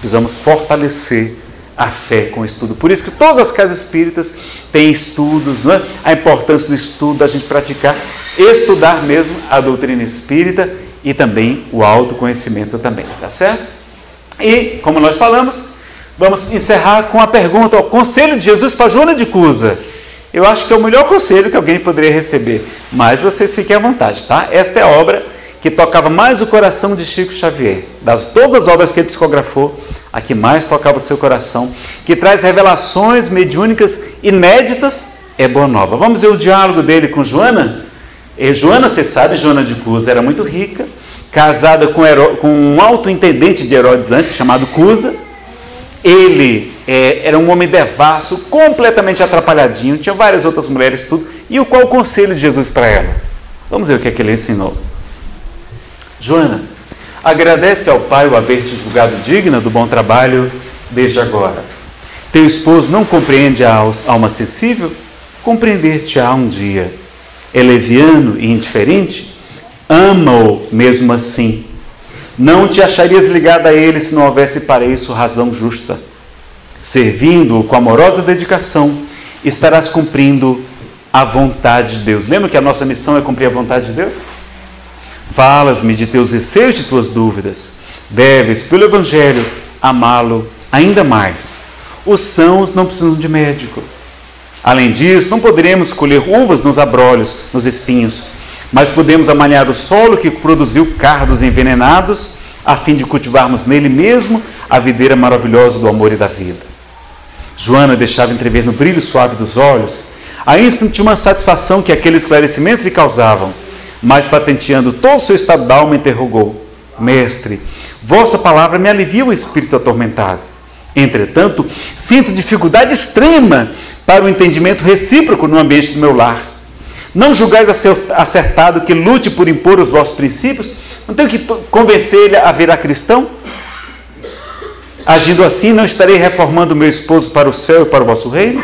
Precisamos fortalecer a fé com o estudo. Por isso que todas as casas espíritas têm estudos, não é? a importância do estudo, da gente praticar, estudar mesmo a doutrina espírita e também o autoconhecimento também, tá certo? E, como nós falamos, vamos encerrar com a pergunta, o conselho de Jesus para Joana de Cusa. Eu acho que é o melhor conselho que alguém poderia receber, mas vocês fiquem à vontade, tá? Esta é a obra que tocava mais o coração de Chico Xavier. Das todas as obras que ele psicografou, a que mais tocava o seu coração, que traz revelações mediúnicas inéditas, é Boa Nova. Vamos ver o diálogo dele com Joana? E Joana, você sabe, Joana de Cusa era muito rica, casada com, com um alto-intendente de Herodes antes, chamado Cusa. Ele é, era um homem devasso, completamente atrapalhadinho, tinha várias outras mulheres, tudo. E qual o conselho de Jesus para ela? Vamos ver o que, é que ele ensinou. Joana, agradece ao Pai o haver te julgado digna do bom trabalho desde agora. Teu esposo não compreende a alma sensível? Compreender-te-á um dia. É leviano e indiferente? Ama-o mesmo assim. Não te acharias ligada a ele se não houvesse para isso razão justa. Servindo-o com amorosa dedicação, estarás cumprindo a vontade de Deus. Lembra que a nossa missão é cumprir a vontade de Deus? Falas-me de teus receios e de tuas dúvidas. Deves, pelo Evangelho, amá-lo ainda mais. Os sãos não precisam de médico. Além disso, não poderemos colher uvas nos abrolhos, nos espinhos, mas podemos amalhar o solo que produziu cardos envenenados, a fim de cultivarmos nele mesmo a videira maravilhosa do amor e da vida. Joana deixava entrever no brilho suave dos olhos a íntima satisfação que aquele esclarecimento lhe causavam Mas patenteando todo o seu estado d'alma, interrogou: Mestre, vossa palavra me alivia o espírito atormentado. Entretanto, sinto dificuldade extrema para o entendimento recíproco no ambiente do meu lar. Não julgais acertado que lute por impor os vossos princípios? Não tenho que convencer ele a virar cristão? Agindo assim, não estarei reformando meu esposo para o céu e para o vosso reino?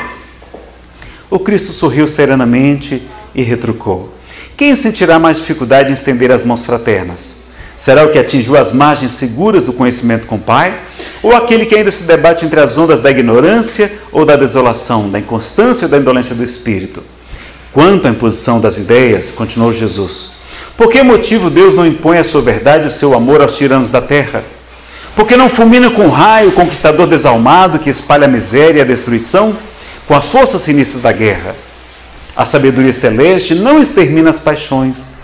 O Cristo sorriu serenamente e retrucou: Quem sentirá mais dificuldade em estender as mãos fraternas? Será o que atingiu as margens seguras do conhecimento com o Pai? Ou aquele que ainda se debate entre as ondas da ignorância ou da desolação, da inconstância ou da indolência do espírito? Quanto à imposição das ideias, continuou Jesus, por que motivo Deus não impõe a sua verdade e o seu amor aos tiranos da terra? Porque não fulmina com raio o conquistador desalmado que espalha a miséria e a destruição com as forças sinistras da guerra? A sabedoria celeste não extermina as paixões,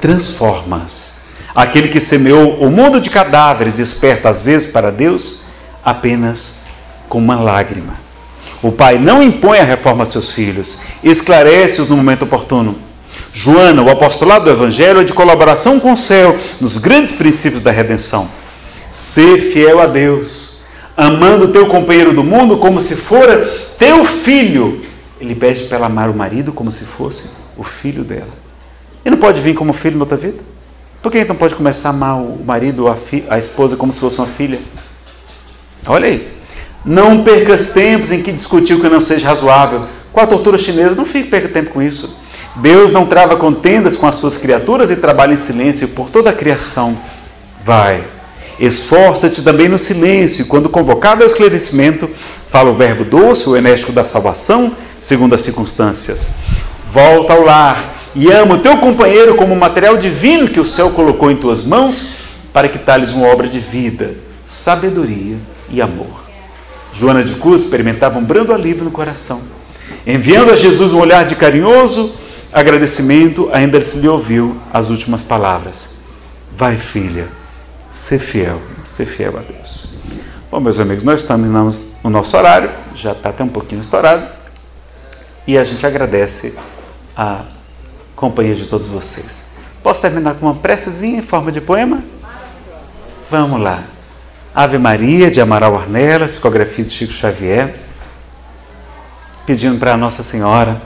transforma-as. Aquele que semeou o mundo de cadáveres desperta às vezes para Deus apenas com uma lágrima. O pai não impõe a reforma a seus filhos, esclarece-os no momento oportuno. Joana, o apostolado do Evangelho é de colaboração com o céu nos grandes princípios da redenção. Ser fiel a Deus, amando teu companheiro do mundo como se fora teu filho. Ele pede para ela amar o marido como se fosse o filho dela. E não pode vir como filho na outra vida? Por que então pode começar a amar o marido ou a, a esposa como se fosse uma filha? Olha aí. Não percas tempos em que discutir o que não seja razoável. Com a tortura chinesa, não fique perca tempo com isso. Deus não trava contendas com as suas criaturas e trabalha em silêncio por toda a criação. Vai. Esforça-te também no silêncio, quando convocado ao esclarecimento, fala o verbo doce, o enérgico da salvação, segundo as circunstâncias. Volta ao lar e ama o teu companheiro como material divino que o céu colocou em tuas mãos, para que tales uma obra de vida, sabedoria e amor. Joana de Cruz experimentava um brando alívio no coração. Enviando a Jesus um olhar de carinhoso agradecimento, ainda se lhe ouviu as últimas palavras: Vai, filha, ser fiel, ser fiel a Deus. Bom, meus amigos, nós terminamos o nosso horário, já está até um pouquinho estourado, e a gente agradece a companhia de todos vocês. Posso terminar com uma precezinha em forma de poema? Vamos lá. Ave Maria, de Amaral Arnella, psicografia de Chico Xavier, pedindo para a Nossa Senhora,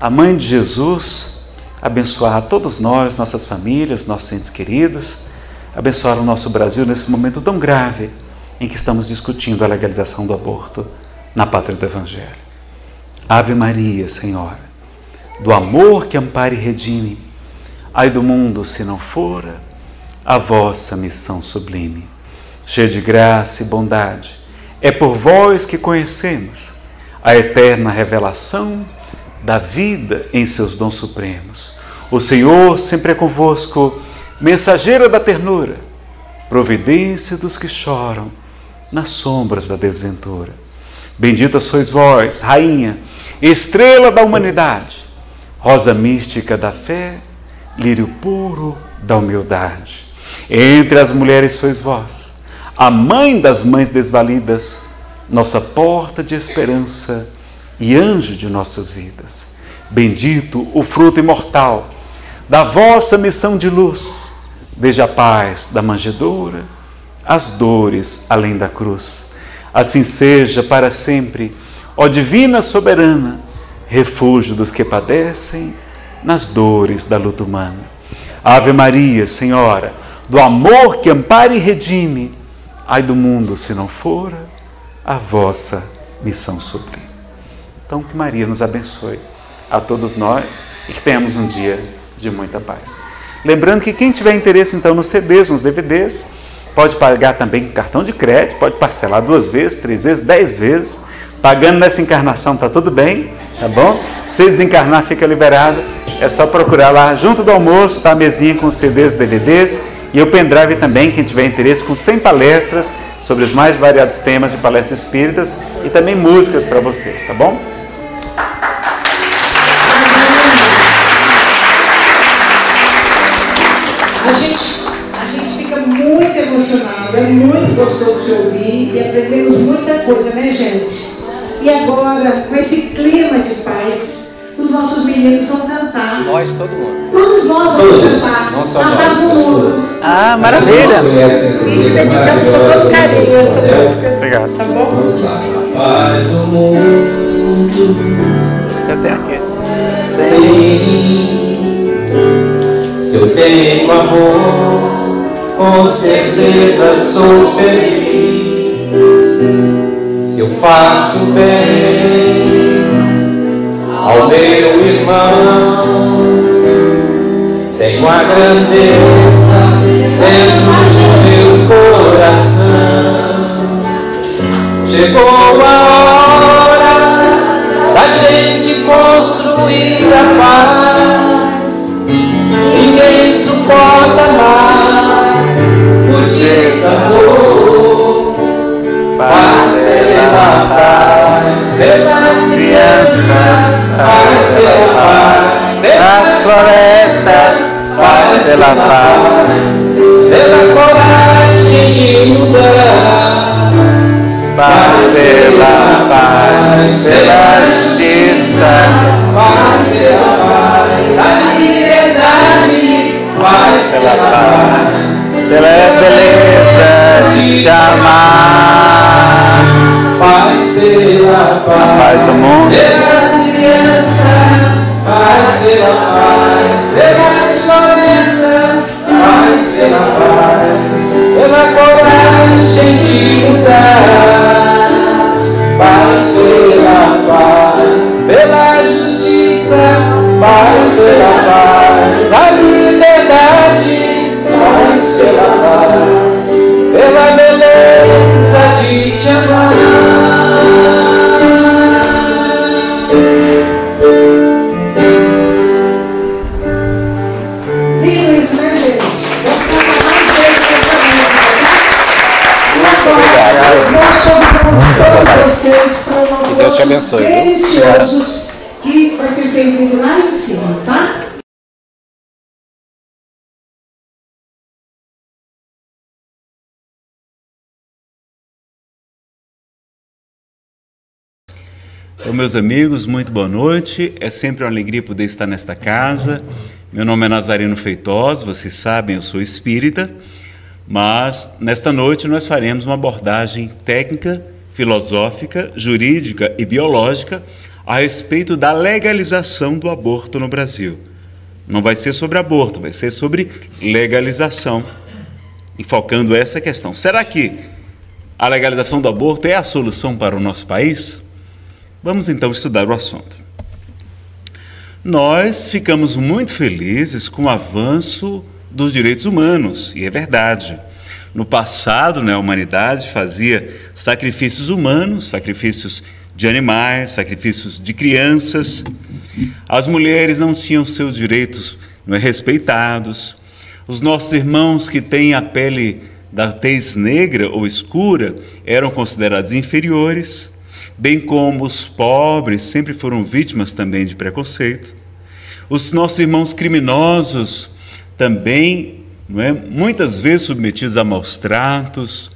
a Mãe de Jesus, abençoar a todos nós, nossas famílias, nossos entes queridos, abençoar o nosso Brasil nesse momento tão grave em que estamos discutindo a legalização do aborto na pátria do Evangelho. Ave Maria, Senhora, do amor que ampare e redime, ai do mundo se não fora a vossa missão sublime cheia de graça e bondade. É por vós que conhecemos a eterna revelação da vida em seus dons supremos. O Senhor sempre é convosco, mensageira da ternura, providência dos que choram nas sombras da desventura. Bendita sois vós, Rainha, estrela da humanidade, rosa mística da fé, lírio puro da humildade. Entre as mulheres sois vós, a mãe das mães desvalidas, nossa porta de esperança e anjo de nossas vidas. Bendito o fruto imortal da vossa missão de luz, desde a paz da manjedoura, as dores além da cruz. Assim seja para sempre, ó Divina Soberana, refúgio dos que padecem nas dores da luta humana. Ave Maria, Senhora, do amor que ampara e redime, Ai do mundo se não for a vossa missão sublime. Então, que Maria nos abençoe a todos nós e que tenhamos um dia de muita paz. Lembrando que quem tiver interesse então nos CDs, nos DVDs, pode pagar também com cartão de crédito, pode parcelar duas vezes, três vezes, dez vezes. Pagando nessa encarnação tá tudo bem, tá bom? Se desencarnar fica liberado, é só procurar lá junto do almoço, tá a mesinha com os CDs, DVDs e o pendrive também, quem tiver interesse, com 100 palestras sobre os mais variados temas de palestras espíritas e também músicas para vocês, tá bom? A gente, a gente fica muito emocionado, é muito gostoso de ouvir e aprendemos muita coisa, né, gente? E agora, com esse clima de paz, os os nossos meninos vão cantar. Nós, todo mundo. Todos nós vamos cantar. nós, paz do mundo. Ah, maravilha! E dedicamos com todo carinho essa música. Obrigado. Tá bom? Vamos lá. A paz do mundo Eu tenho aqui. sem Se eu tenho amor, com certeza sou feliz. Se eu faço bem ao meu irmão, tenho a grandeza dentro do meu coração. Chegou a hora da gente construir a paz. Ninguém suporta mais o desamor. Paz pela paz, pelas crianças, paz pela paz, pelas florestas, paz pela paz, pela coragem de mudar. Paz pela paz, pela justiça, paz. pela pela paz, Pela beleza de te amar. paz pela paz, A paz do mundo. pelas crianças, paz pela paz, pelas florestas, paz pela paz, pela coragem de mudar, paz pela paz, pela justiça, paz pela paz, pela paz, pela beleza de te amar. Lindo isso, né, gente? Vamos cantar mais vezes essa música, tá? Todos vocês para um almoço Deus te abençoe, viu? delicioso que vai ser servido lá em cima, Então, meus amigos, muito boa noite. É sempre uma alegria poder estar nesta casa. Meu nome é Nazareno Feitosa, vocês sabem, eu sou espírita, mas nesta noite nós faremos uma abordagem técnica, filosófica, jurídica e biológica a respeito da legalização do aborto no Brasil. Não vai ser sobre aborto, vai ser sobre legalização, enfocando essa questão. Será que a legalização do aborto é a solução para o nosso país? Vamos então estudar o assunto. Nós ficamos muito felizes com o avanço dos direitos humanos, e é verdade. No passado, né, a humanidade fazia sacrifícios humanos, sacrifícios de animais, sacrifícios de crianças. As mulheres não tinham seus direitos não é, respeitados. Os nossos irmãos que têm a pele da tez negra ou escura eram considerados inferiores bem como os pobres sempre foram vítimas também de preconceito. Os nossos irmãos criminosos também, não é, muitas vezes submetidos a maus tratos,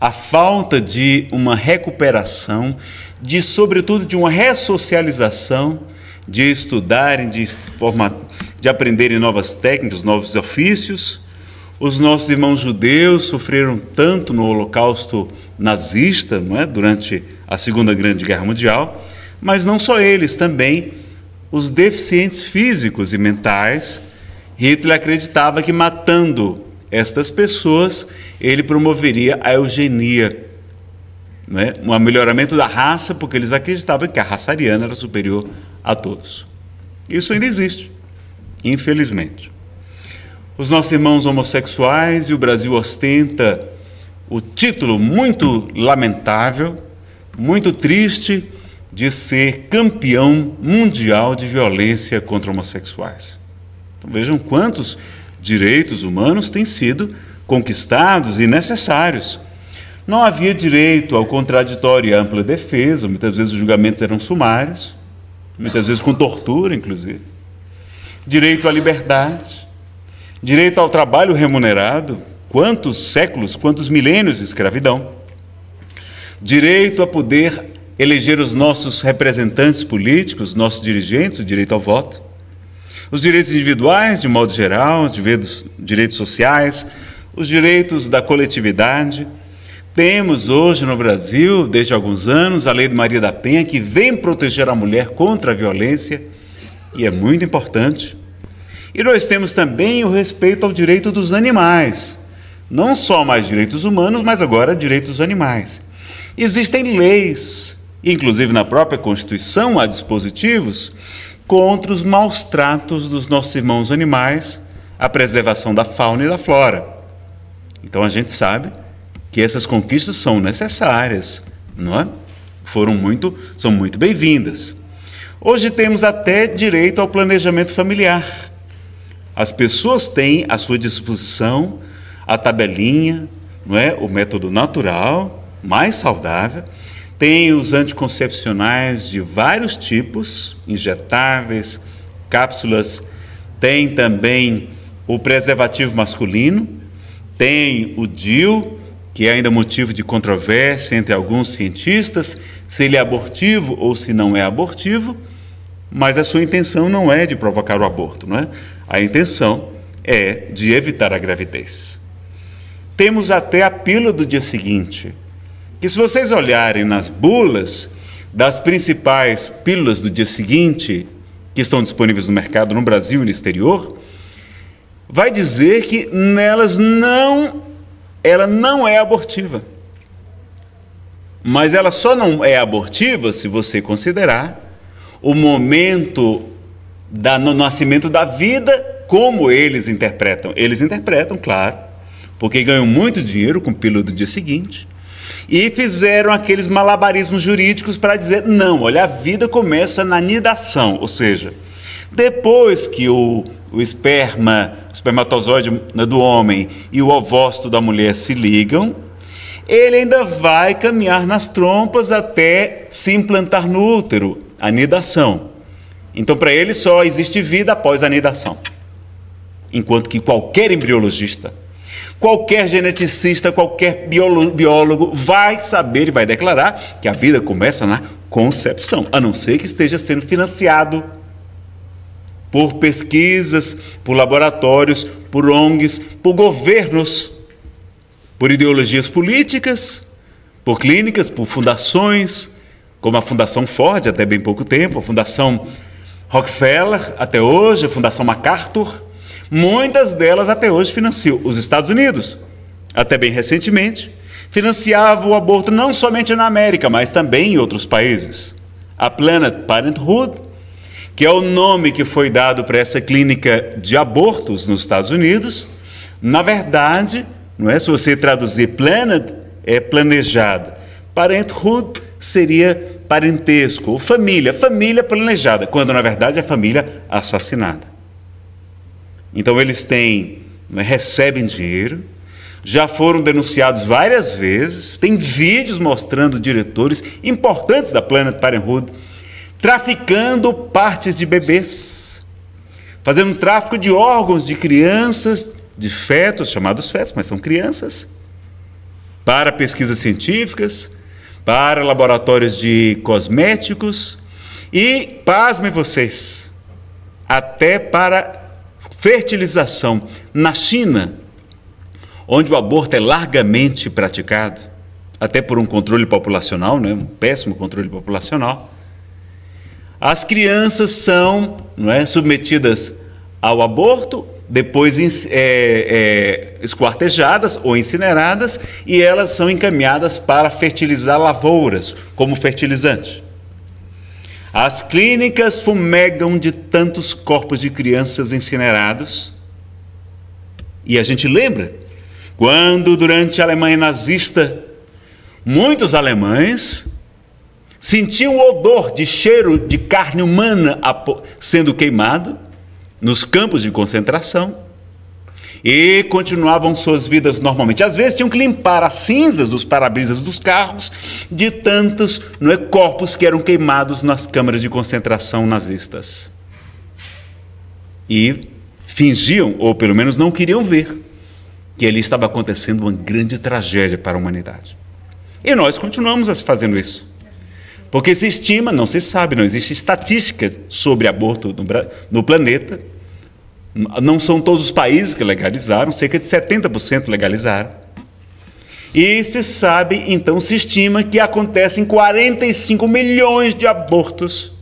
a falta de uma recuperação, de sobretudo de uma ressocialização, de estudarem, de, de aprenderem novas técnicas, novos ofícios. Os nossos irmãos judeus sofreram tanto no Holocausto nazista, não é, durante a Segunda Grande Guerra Mundial, mas não só eles, também os deficientes físicos e mentais. Hitler acreditava que matando estas pessoas, ele promoveria a eugenia, né? um melhoramento da raça, porque eles acreditavam que a raça ariana era superior a todos. Isso ainda existe, infelizmente. Os nossos irmãos homossexuais, e o Brasil ostenta o título muito lamentável, muito triste, de ser campeão mundial de violência contra homossexuais. Então, vejam quantos direitos humanos têm sido conquistados e necessários. Não havia direito ao contraditório e à ampla defesa, muitas vezes os julgamentos eram sumários, muitas vezes com tortura, inclusive. Direito à liberdade, direito ao trabalho remunerado, quantos séculos, quantos milênios de escravidão. Direito a poder eleger os nossos representantes políticos, nossos dirigentes, o direito ao voto. Os direitos individuais, de modo geral, os direitos, sociais, os direitos da coletividade. Temos hoje no Brasil, desde alguns anos, a Lei de Maria da Penha, que vem proteger a mulher contra a violência, e é muito importante. E nós temos também o respeito ao direito dos animais, não só mais direitos humanos, mas agora direitos dos animais. Existem leis, inclusive na própria Constituição há dispositivos contra os maus tratos dos nossos irmãos animais, a preservação da fauna e da flora. Então a gente sabe que essas conquistas são necessárias, não é? Foram muito, são muito bem-vindas. Hoje temos até direito ao planejamento familiar. As pessoas têm à sua disposição a tabelinha, não é? O método natural, mais saudável, tem os anticoncepcionais de vários tipos, injetáveis, cápsulas, tem também o preservativo masculino, tem o DIL, que é ainda motivo de controvérsia entre alguns cientistas, se ele é abortivo ou se não é abortivo, mas a sua intenção não é de provocar o aborto, não é? A intenção é de evitar a gravidez. Temos até a pílula do dia seguinte, que se vocês olharem nas bulas das principais pílulas do dia seguinte, que estão disponíveis no mercado no Brasil e no exterior, vai dizer que nelas não, ela não é abortiva. Mas ela só não é abortiva se você considerar o momento da, no nascimento da vida, como eles interpretam. Eles interpretam, claro, porque ganham muito dinheiro com pílula do dia seguinte e fizeram aqueles malabarismos jurídicos para dizer: não, olha, a vida começa na nidação, ou seja, depois que o, o esperma, o espermatozoide do homem e o ovócito da mulher se ligam, ele ainda vai caminhar nas trompas até se implantar no útero, a nidação. Então, para ele, só existe vida após a nidação. Enquanto que qualquer embriologista Qualquer geneticista, qualquer biólogo vai saber e vai declarar que a vida começa na concepção, a não ser que esteja sendo financiado por pesquisas, por laboratórios, por ONGs, por governos, por ideologias políticas, por clínicas, por fundações, como a Fundação Ford, até bem pouco tempo, a Fundação Rockefeller, até hoje, a Fundação MacArthur. Muitas delas até hoje financiam os Estados Unidos. Até bem recentemente, financiava o aborto não somente na América, mas também em outros países. A Planned Parenthood, que é o nome que foi dado para essa clínica de abortos nos Estados Unidos, na verdade, não é se você traduzir Planned é planejado. Parenthood seria parentesco, ou família, família planejada, quando na verdade é família assassinada. Então eles têm, né, recebem dinheiro, já foram denunciados várias vezes, tem vídeos mostrando diretores importantes da Planet Parenthood traficando partes de bebês, fazendo tráfico de órgãos de crianças, de fetos, chamados fetos, mas são crianças, para pesquisas científicas, para laboratórios de cosméticos. E, pasmem vocês, até para fertilização na China, onde o aborto é largamente praticado, até por um controle populacional, né, um péssimo controle populacional, as crianças são não é, submetidas ao aborto, depois é, é, esquartejadas ou incineradas, e elas são encaminhadas para fertilizar lavouras como fertilizante. As clínicas fumegam de tantos corpos de crianças incinerados. E a gente lembra quando, durante a Alemanha nazista, muitos alemães sentiam o odor de cheiro de carne humana sendo queimado nos campos de concentração e continuavam suas vidas normalmente. Às vezes tinham que limpar as cinzas dos para-brisas dos carros de tantos não é, corpos que eram queimados nas câmaras de concentração nazistas. E fingiam, ou pelo menos não queriam ver, que ali estava acontecendo uma grande tragédia para a humanidade. E nós continuamos fazendo isso. Porque se estima, não se sabe, não existe estatística sobre aborto no, no planeta. Não são todos os países que legalizaram, cerca de 70% legalizaram. E se sabe, então se estima que acontecem 45 milhões de abortos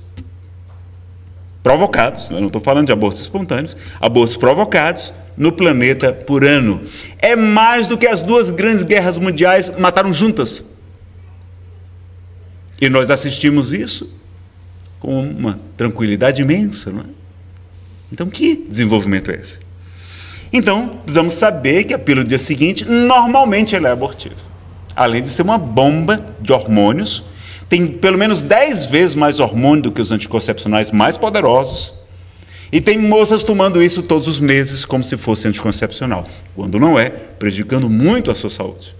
provocados, eu não estou falando de abortos espontâneos, abortos provocados no planeta por ano. É mais do que as duas grandes guerras mundiais mataram juntas. E nós assistimos isso com uma tranquilidade imensa, não é? Então, que desenvolvimento é esse? Então, precisamos saber que a pílula do dia seguinte, normalmente ela é abortiva. Além de ser uma bomba de hormônios, tem pelo menos 10 vezes mais hormônio do que os anticoncepcionais mais poderosos. E tem moças tomando isso todos os meses como se fosse anticoncepcional, quando não é, prejudicando muito a sua saúde.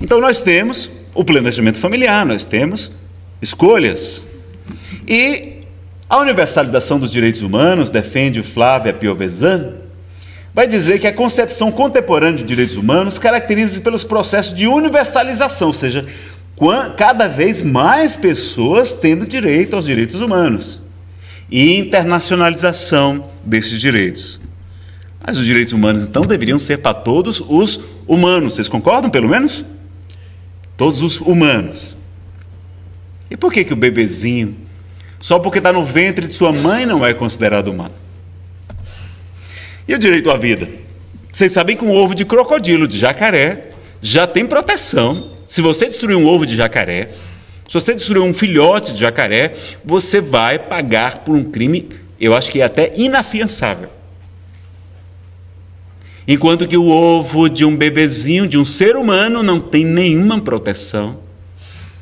Então nós temos o planejamento familiar, nós temos escolhas. E a universalização dos direitos humanos, defende o Flávia Piovesan, vai dizer que a concepção contemporânea de direitos humanos caracteriza-se pelos processos de universalização, ou seja, cada vez mais pessoas tendo direito aos direitos humanos e internacionalização desses direitos. Mas os direitos humanos então deveriam ser para todos os humanos, vocês concordam pelo menos? Todos os humanos. E por que, que o bebezinho só porque está no ventre de sua mãe não é considerado humano. E o direito à vida? Vocês sabem que um ovo de crocodilo, de jacaré, já tem proteção. Se você destruir um ovo de jacaré, se você destruir um filhote de jacaré, você vai pagar por um crime, eu acho que é até inafiançável. Enquanto que o ovo de um bebezinho, de um ser humano, não tem nenhuma proteção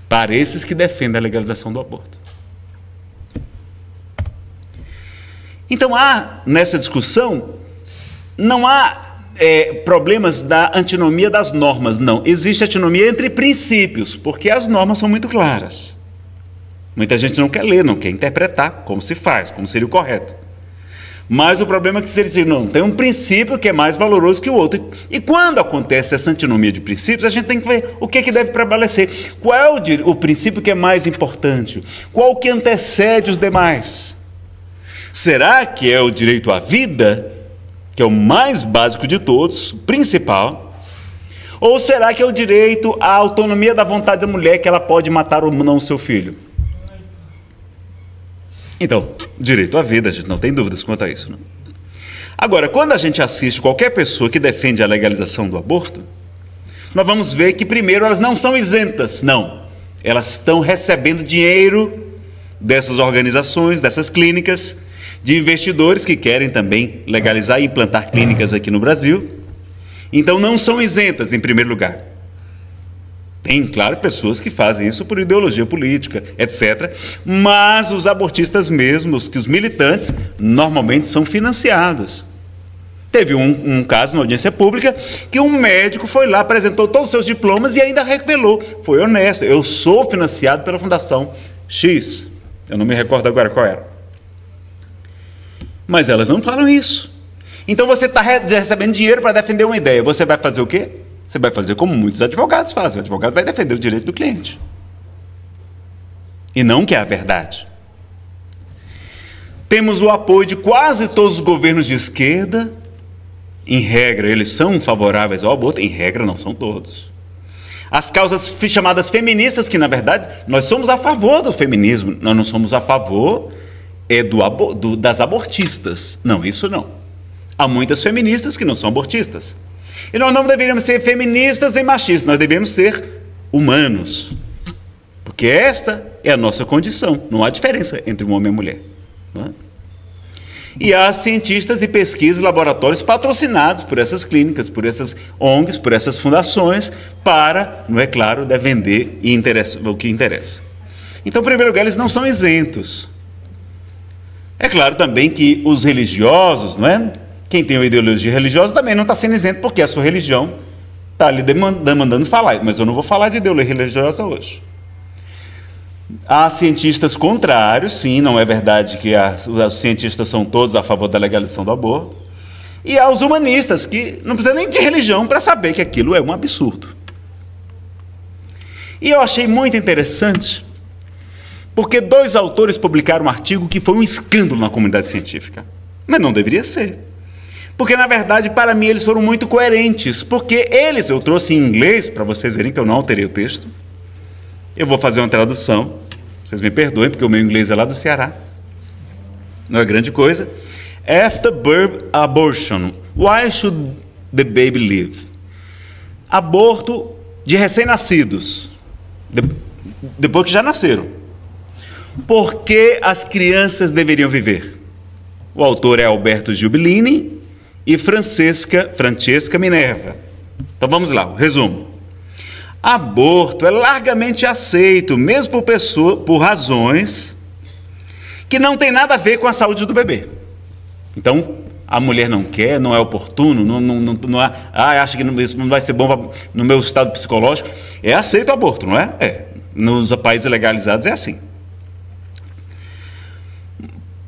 para esses que defendem a legalização do aborto. Então há nessa discussão, não há é, problemas da antinomia das normas, não. Existe antinomia entre princípios, porque as normas são muito claras. Muita gente não quer ler, não quer interpretar como se faz, como seria o correto. Mas o problema é que se ele diz, não, tem um princípio que é mais valoroso que o outro. E quando acontece essa antinomia de princípios, a gente tem que ver o que, é que deve prevalecer. Qual é o, o princípio que é mais importante? Qual que antecede os demais? Será que é o direito à vida, que é o mais básico de todos, principal? Ou será que é o direito à autonomia da vontade da mulher, que ela pode matar ou não o seu filho? Então, direito à vida, a gente não tem dúvidas quanto a isso. Não? Agora, quando a gente assiste qualquer pessoa que defende a legalização do aborto, nós vamos ver que, primeiro, elas não são isentas, não. Elas estão recebendo dinheiro dessas organizações, dessas clínicas, de investidores que querem também legalizar e implantar clínicas aqui no Brasil. Então não são isentas, em primeiro lugar. Tem, claro, pessoas que fazem isso por ideologia política, etc. Mas os abortistas mesmos, que os militantes, normalmente são financiados. Teve um, um, caso na audiência pública que um médico foi lá, apresentou todos os seus diplomas e ainda revelou. Foi honesto. Eu sou financiado pela Fundação X. Eu não me recordo agora qual era. Mas elas não falam isso. Então você está recebendo dinheiro para defender uma ideia. Você vai fazer o quê? Você vai fazer como muitos advogados fazem. O advogado vai defender o direito do cliente. E não que é a verdade. Temos o apoio de quase todos os governos de esquerda. Em regra, eles são favoráveis ao aborto. Em regra, não são todos. As causas chamadas feministas, que na verdade nós somos a favor do feminismo, nós não somos a favor é do, do, das abortistas. Não, isso não. Há muitas feministas que não são abortistas. E nós não deveríamos ser feministas nem machistas, nós devemos ser humanos. Porque esta é a nossa condição. Não há diferença entre um homem e uma mulher. É? E há cientistas e pesquisas, laboratórios patrocinados por essas clínicas, por essas ONGs, por essas fundações, para, não é claro, vender e interessa, o que interessa. Então, em primeiro lugar, eles não são isentos. É claro também que os religiosos, não é? Quem tem uma ideologia religiosa também não está sendo isento, porque a sua religião está lhe demandando falar. Mas eu não vou falar de ideologia religiosa hoje. Há cientistas contrários, sim, não é verdade que os cientistas são todos a favor da legalização do aborto. E há os humanistas, que não precisa nem de religião para saber que aquilo é um absurdo. E eu achei muito interessante, porque dois autores publicaram um artigo que foi um escândalo na comunidade científica. Mas não deveria ser. Porque, na verdade, para mim, eles foram muito coerentes. Porque eles, eu trouxe em inglês, para vocês verem que eu não alterei o texto. Eu vou fazer uma tradução. Vocês me perdoem, porque o meu inglês é lá do Ceará. Não é grande coisa. After birth abortion, why should the baby live? Aborto de recém-nascidos, de, depois que já nasceram. Por que as crianças deveriam viver? O autor é Alberto Giubilini e Francesca, Francesca Minerva. Então vamos lá, o resumo. Aborto é largamente aceito, mesmo por, pessoa, por razões que não tem nada a ver com a saúde do bebê. Então, a mulher não quer, não é oportuno, não, não, não, não é, ah, acha que isso não vai ser bom pra, no meu estado psicológico. É aceito o aborto, não é? É. Nos países legalizados é assim.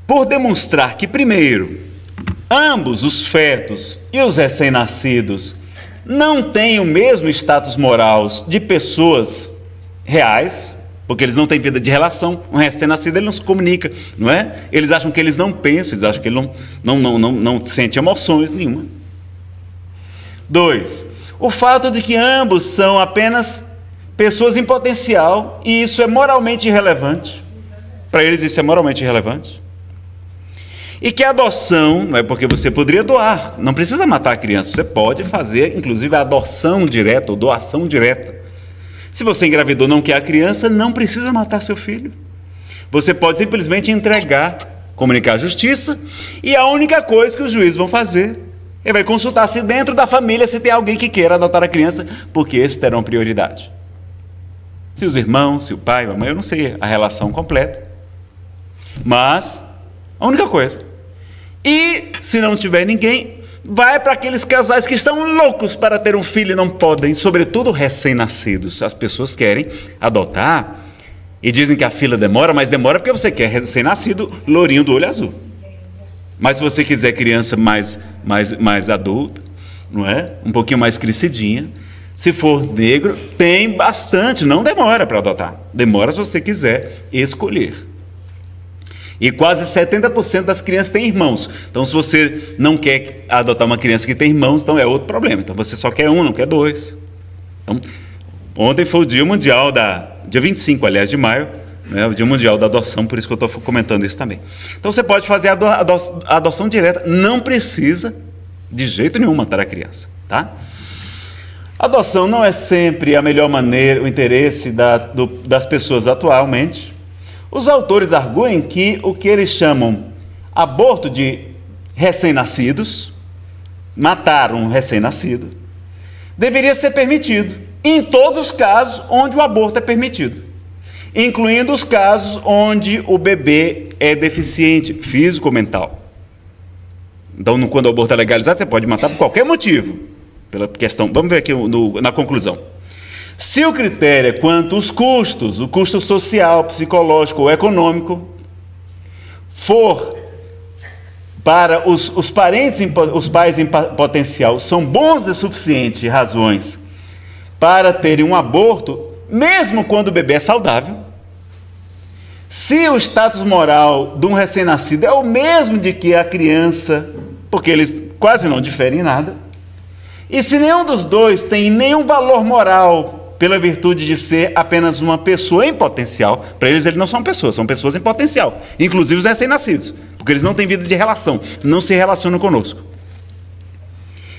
Por demonstrar que, primeiro, ambos os fetos e os recém-nascidos não têm o mesmo status moral de pessoas reais, porque eles não têm vida de relação, um recém-nascido não se comunica, não é? Eles acham que eles não pensam, eles acham que ele não, não, não, não, não sente emoções nenhuma. Dois, o fato de que ambos são apenas pessoas em potencial e isso é moralmente irrelevante. Para eles isso é moralmente irrelevante. E que a adoção, não é porque você poderia doar, não precisa matar a criança, você pode fazer, inclusive, a adoção direta ou doação direta. Se você engravidou não quer a criança, não precisa matar seu filho. Você pode simplesmente entregar, comunicar à justiça, e a única coisa que os juízes vão fazer é vai consultar se dentro da família se tem alguém que queira adotar a criança, porque esses terão prioridade. Se os irmãos, se o pai, a mãe, eu não sei a relação completa. Mas a única coisa. E se não tiver ninguém, vai para aqueles casais que estão loucos para ter um filho e não podem, sobretudo recém-nascidos. As pessoas querem adotar e dizem que a fila demora, mas demora porque você quer recém-nascido, lourinho do olho azul. Mas se você quiser criança mais, mais, mais adulta, não é? Um pouquinho mais crescidinha, se for negro, tem bastante, não demora para adotar. Demora se você quiser escolher. E quase 70% das crianças têm irmãos. Então, se você não quer adotar uma criança que tem irmãos, então é outro problema. Então, você só quer um, não quer dois. Então, ontem foi o Dia Mundial da. Dia 25, aliás, de maio, né, o Dia Mundial da Adoção, por isso que eu estou comentando isso também. Então, você pode fazer a, ado adoção direta, não precisa de jeito nenhum matar a criança, tá? Adoção não é sempre a melhor maneira, o interesse da, do, das pessoas atualmente. Os autores arguem que o que eles chamam aborto de recém-nascidos, matar um recém-nascido, deveria ser permitido em todos os casos onde o aborto é permitido, incluindo os casos onde o bebê é deficiente físico ou mental. Então, quando o aborto é legalizado, você pode matar por qualquer motivo. Pela questão, vamos ver aqui no, na conclusão. Se o critério é quanto os custos, o custo social, psicológico ou econômico, for para os, os parentes, os pais em potencial, são bons e suficientes razões para terem um aborto, mesmo quando o bebê é saudável, se o status moral de um recém-nascido é o mesmo de que a criança, porque eles quase não diferem em nada, e se nenhum dos dois tem nenhum valor moral pela virtude de ser apenas uma pessoa em potencial. Para eles, eles não são pessoas, são pessoas em potencial, inclusive os recém-nascidos, porque eles não têm vida de relação, não se relacionam conosco.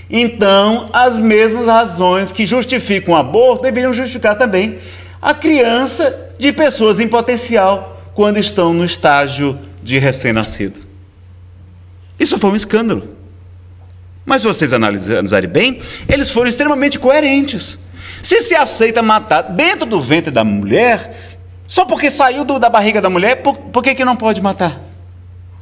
Então, as mesmas razões que justificam o aborto deveriam justificar também a criança de pessoas em potencial quando estão no estágio de recém-nascido. Isso foi um escândalo. Mas se vocês analisarem bem, eles foram extremamente coerentes. Se se aceita matar dentro do ventre da mulher, só porque saiu do, da barriga da mulher, por, por que, que não pode matar?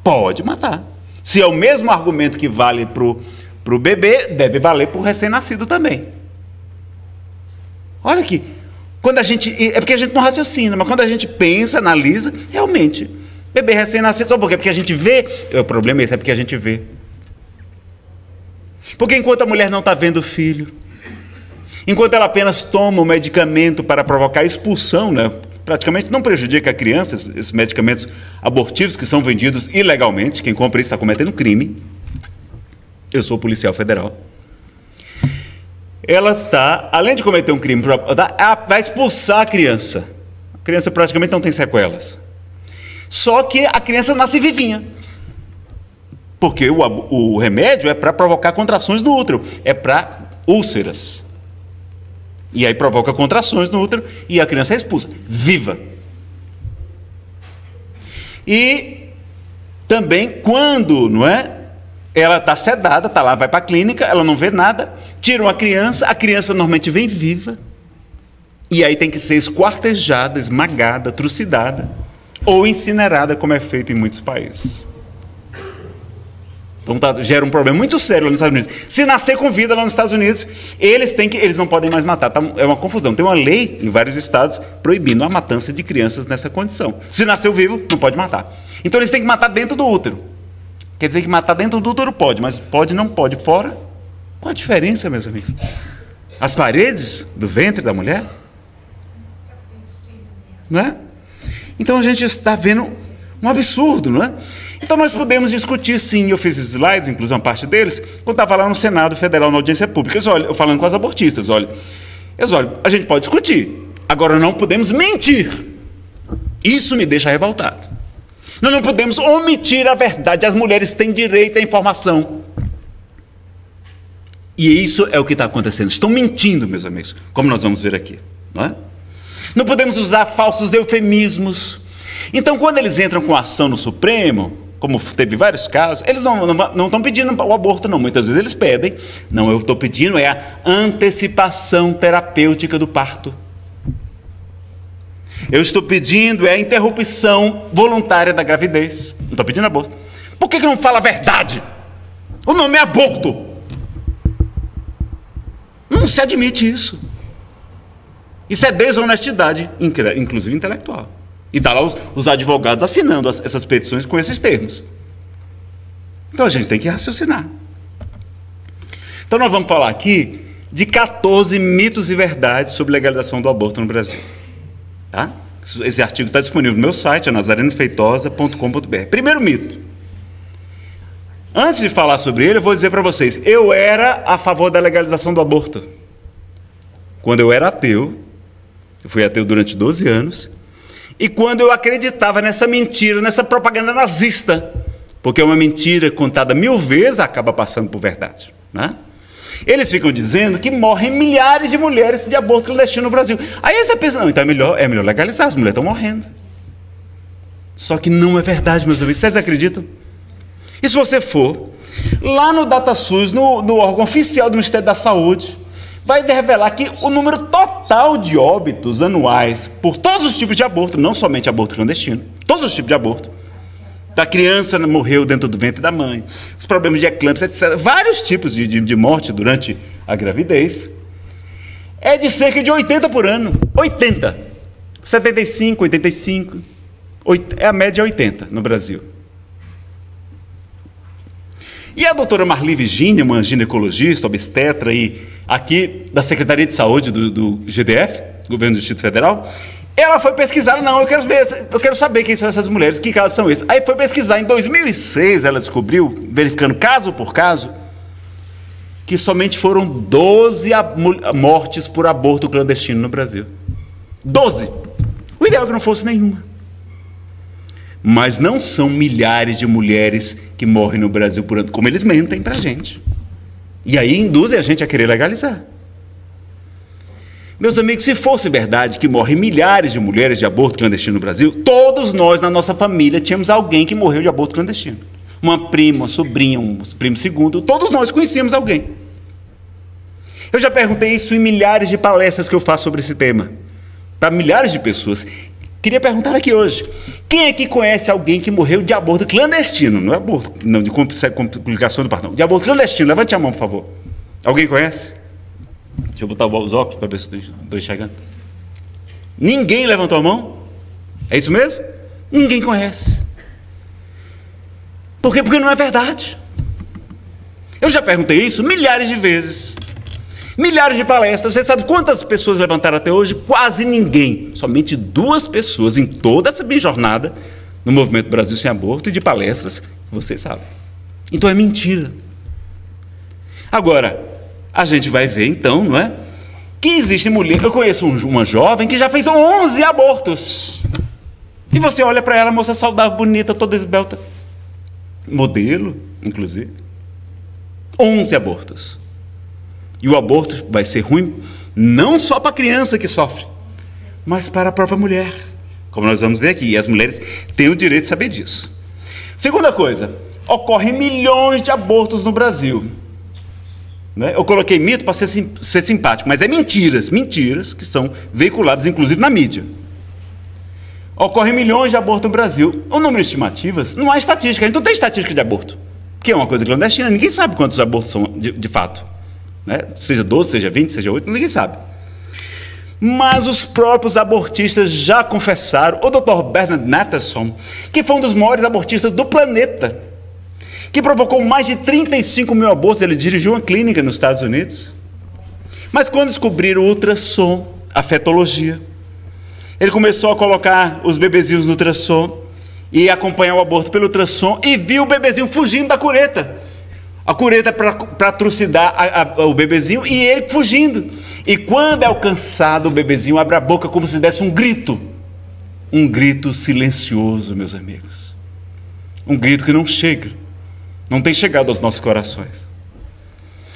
Pode matar. Se é o mesmo argumento que vale para o bebê, deve valer para o recém-nascido também. Olha aqui. Quando a gente. É porque a gente não raciocina, mas quando a gente pensa, analisa, realmente. Bebê recém-nascido, só por quê? Porque a gente vê. O problema é esse, é porque a gente vê. Porque enquanto a mulher não está vendo o filho, Enquanto ela apenas toma o medicamento para provocar expulsão, né? praticamente não prejudica a criança, esses medicamentos abortivos que são vendidos ilegalmente, quem compra isso está cometendo crime. Eu sou policial federal. Ela está, além de cometer um crime, vai expulsar a criança. A criança praticamente não tem sequelas. Só que a criança nasce vivinha. Porque o, o remédio é para provocar contrações no útero, é para úlceras. E aí provoca contrações no útero e a criança é expulsa, viva. E também quando, não é? Ela está sedada, está lá, vai para a clínica, ela não vê nada, tiram a criança, a criança normalmente vem viva. E aí tem que ser esquartejada, esmagada, trucidada ou incinerada, como é feito em muitos países. Então tá, gera um problema muito sério lá nos Estados Unidos. Se nascer com vida lá nos Estados Unidos, eles têm que, eles não podem mais matar. Tá, é uma confusão. Tem uma lei em vários estados proibindo a matança de crianças nessa condição. Se nasceu vivo, não pode matar. Então eles têm que matar dentro do útero. Quer dizer que matar dentro do útero pode, mas pode não pode fora. Qual a diferença, meus amigos? As paredes do ventre da mulher? Não é? Então a gente está vendo um absurdo, não é? Então nós podemos discutir sim, eu fiz slides, inclusive uma parte deles, quando estava lá no Senado Federal, na audiência pública. Eles, olha, eu falando com as abortistas, olha, eles, olha, a gente pode discutir, agora não podemos mentir. Isso me deixa revoltado. Nós não podemos omitir a verdade, as mulheres têm direito à informação. E isso é o que está acontecendo. Estão mentindo, meus amigos, como nós vamos ver aqui. Não, é? não podemos usar falsos eufemismos. Então, quando eles entram com ação no Supremo, como teve vários casos, eles não, não, não estão pedindo o aborto, não. Muitas vezes eles pedem. Não, eu estou pedindo é a antecipação terapêutica do parto. Eu estou pedindo é a interrupção voluntária da gravidez. Não estou pedindo aborto. Por que, que não fala a verdade? O nome é aborto. Não se admite isso. Isso é desonestidade, inclusive intelectual. E está lá os, os advogados assinando as, essas petições com esses termos. Então a gente tem que raciocinar. Então nós vamos falar aqui de 14 mitos e verdades sobre legalização do aborto no Brasil. Tá? Esse artigo está disponível no meu site, nazarenofeitosa.com.br. Primeiro mito. Antes de falar sobre ele, eu vou dizer para vocês: eu era a favor da legalização do aborto. Quando eu era ateu, eu fui ateu durante 12 anos, e quando eu acreditava nessa mentira, nessa propaganda nazista, porque uma mentira contada mil vezes acaba passando por verdade. Né? Eles ficam dizendo que morrem milhares de mulheres de aborto clandestino no Brasil. Aí você pensa, não, então é melhor, é melhor legalizar, as mulheres estão morrendo. Só que não é verdade, meus amigos. Vocês acreditam? E se você for lá no DataSUS, no, no órgão oficial do Ministério da Saúde, vai revelar que o número total de óbitos anuais por todos os tipos de aborto, não somente aborto clandestino, todos os tipos de aborto, da criança morreu dentro do ventre da mãe, os problemas de eclâmpsia, etc., vários tipos de, de, de morte durante a gravidez, é de cerca de 80 por ano. 80. 75, 85. 8, é a média 80 no Brasil. E a doutora Marli Virginia, uma ginecologista, obstetra e aqui da Secretaria de Saúde do, do GDF, Governo do Distrito Federal, ela foi pesquisar, não, eu quero ver, eu quero saber quem são essas mulheres, que casos são esses. Aí foi pesquisar, em 2006 ela descobriu, verificando caso por caso, que somente foram 12 mortes por aborto clandestino no Brasil. 12! O ideal é que não fosse nenhuma. Mas não são milhares de mulheres que morrem no Brasil por ano, como eles mentem para a gente. E aí induzem a gente a querer legalizar. Meus amigos, se fosse verdade que morrem milhares de mulheres de aborto clandestino no Brasil, todos nós na nossa família tínhamos alguém que morreu de aborto clandestino. Uma prima, uma sobrinha, um primo segundo, todos nós conhecíamos alguém. Eu já perguntei isso em milhares de palestras que eu faço sobre esse tema, para milhares de pessoas. Queria perguntar aqui hoje: quem aqui conhece alguém que morreu de aborto clandestino? Não é aborto, não, de complicação do parto. De aborto clandestino. Levante a mão, por favor. Alguém conhece? Deixa eu botar os óculos para ver se estou enxergando. Ninguém levantou a mão? É isso mesmo? Ninguém conhece. Por quê? Porque não é verdade. Eu já perguntei isso milhares de vezes. Milhares de palestras. Você sabe quantas pessoas levantaram até hoje? Quase ninguém. Somente duas pessoas em toda essa minha jornada no Movimento Brasil Sem Aborto e de palestras, vocês sabem. Então é mentira. Agora, a gente vai ver então, não é? Que existe mulher. Eu conheço uma jovem que já fez 11 abortos. E você olha para ela, moça saudável, bonita, toda esbelta. Modelo, inclusive. 11 abortos. E o aborto vai ser ruim não só para a criança que sofre, mas para a própria mulher. Como nós vamos ver aqui. E as mulheres têm o direito de saber disso. Segunda coisa, ocorrem milhões de abortos no Brasil. Né? Eu coloquei mito para ser, ser simpático, mas é mentiras, mentiras que são veiculadas inclusive na mídia. Ocorrem milhões de abortos no Brasil. O número de estimativas, não há estatística, a gente não tem estatística de aborto, que é uma coisa clandestina, ninguém sabe quantos abortos são de, de fato. Né? Seja 12, seja 20, seja 8, ninguém sabe. Mas os próprios abortistas já confessaram, o Dr. Bernard Natterson, que foi um dos maiores abortistas do planeta, que provocou mais de 35 mil abortos, ele dirigiu uma clínica nos Estados Unidos. Mas quando descobriram o ultrassom, a fetologia, ele começou a colocar os bebezinhos no ultrassom e acompanhar o aborto pelo ultrassom e viu o bebezinho fugindo da cureta. A cureta para trucidar a, a, o bebezinho e ele fugindo. E quando é alcançado, o bebezinho abre a boca como se desse um grito. Um grito silencioso, meus amigos. Um grito que não chega. Não tem chegado aos nossos corações.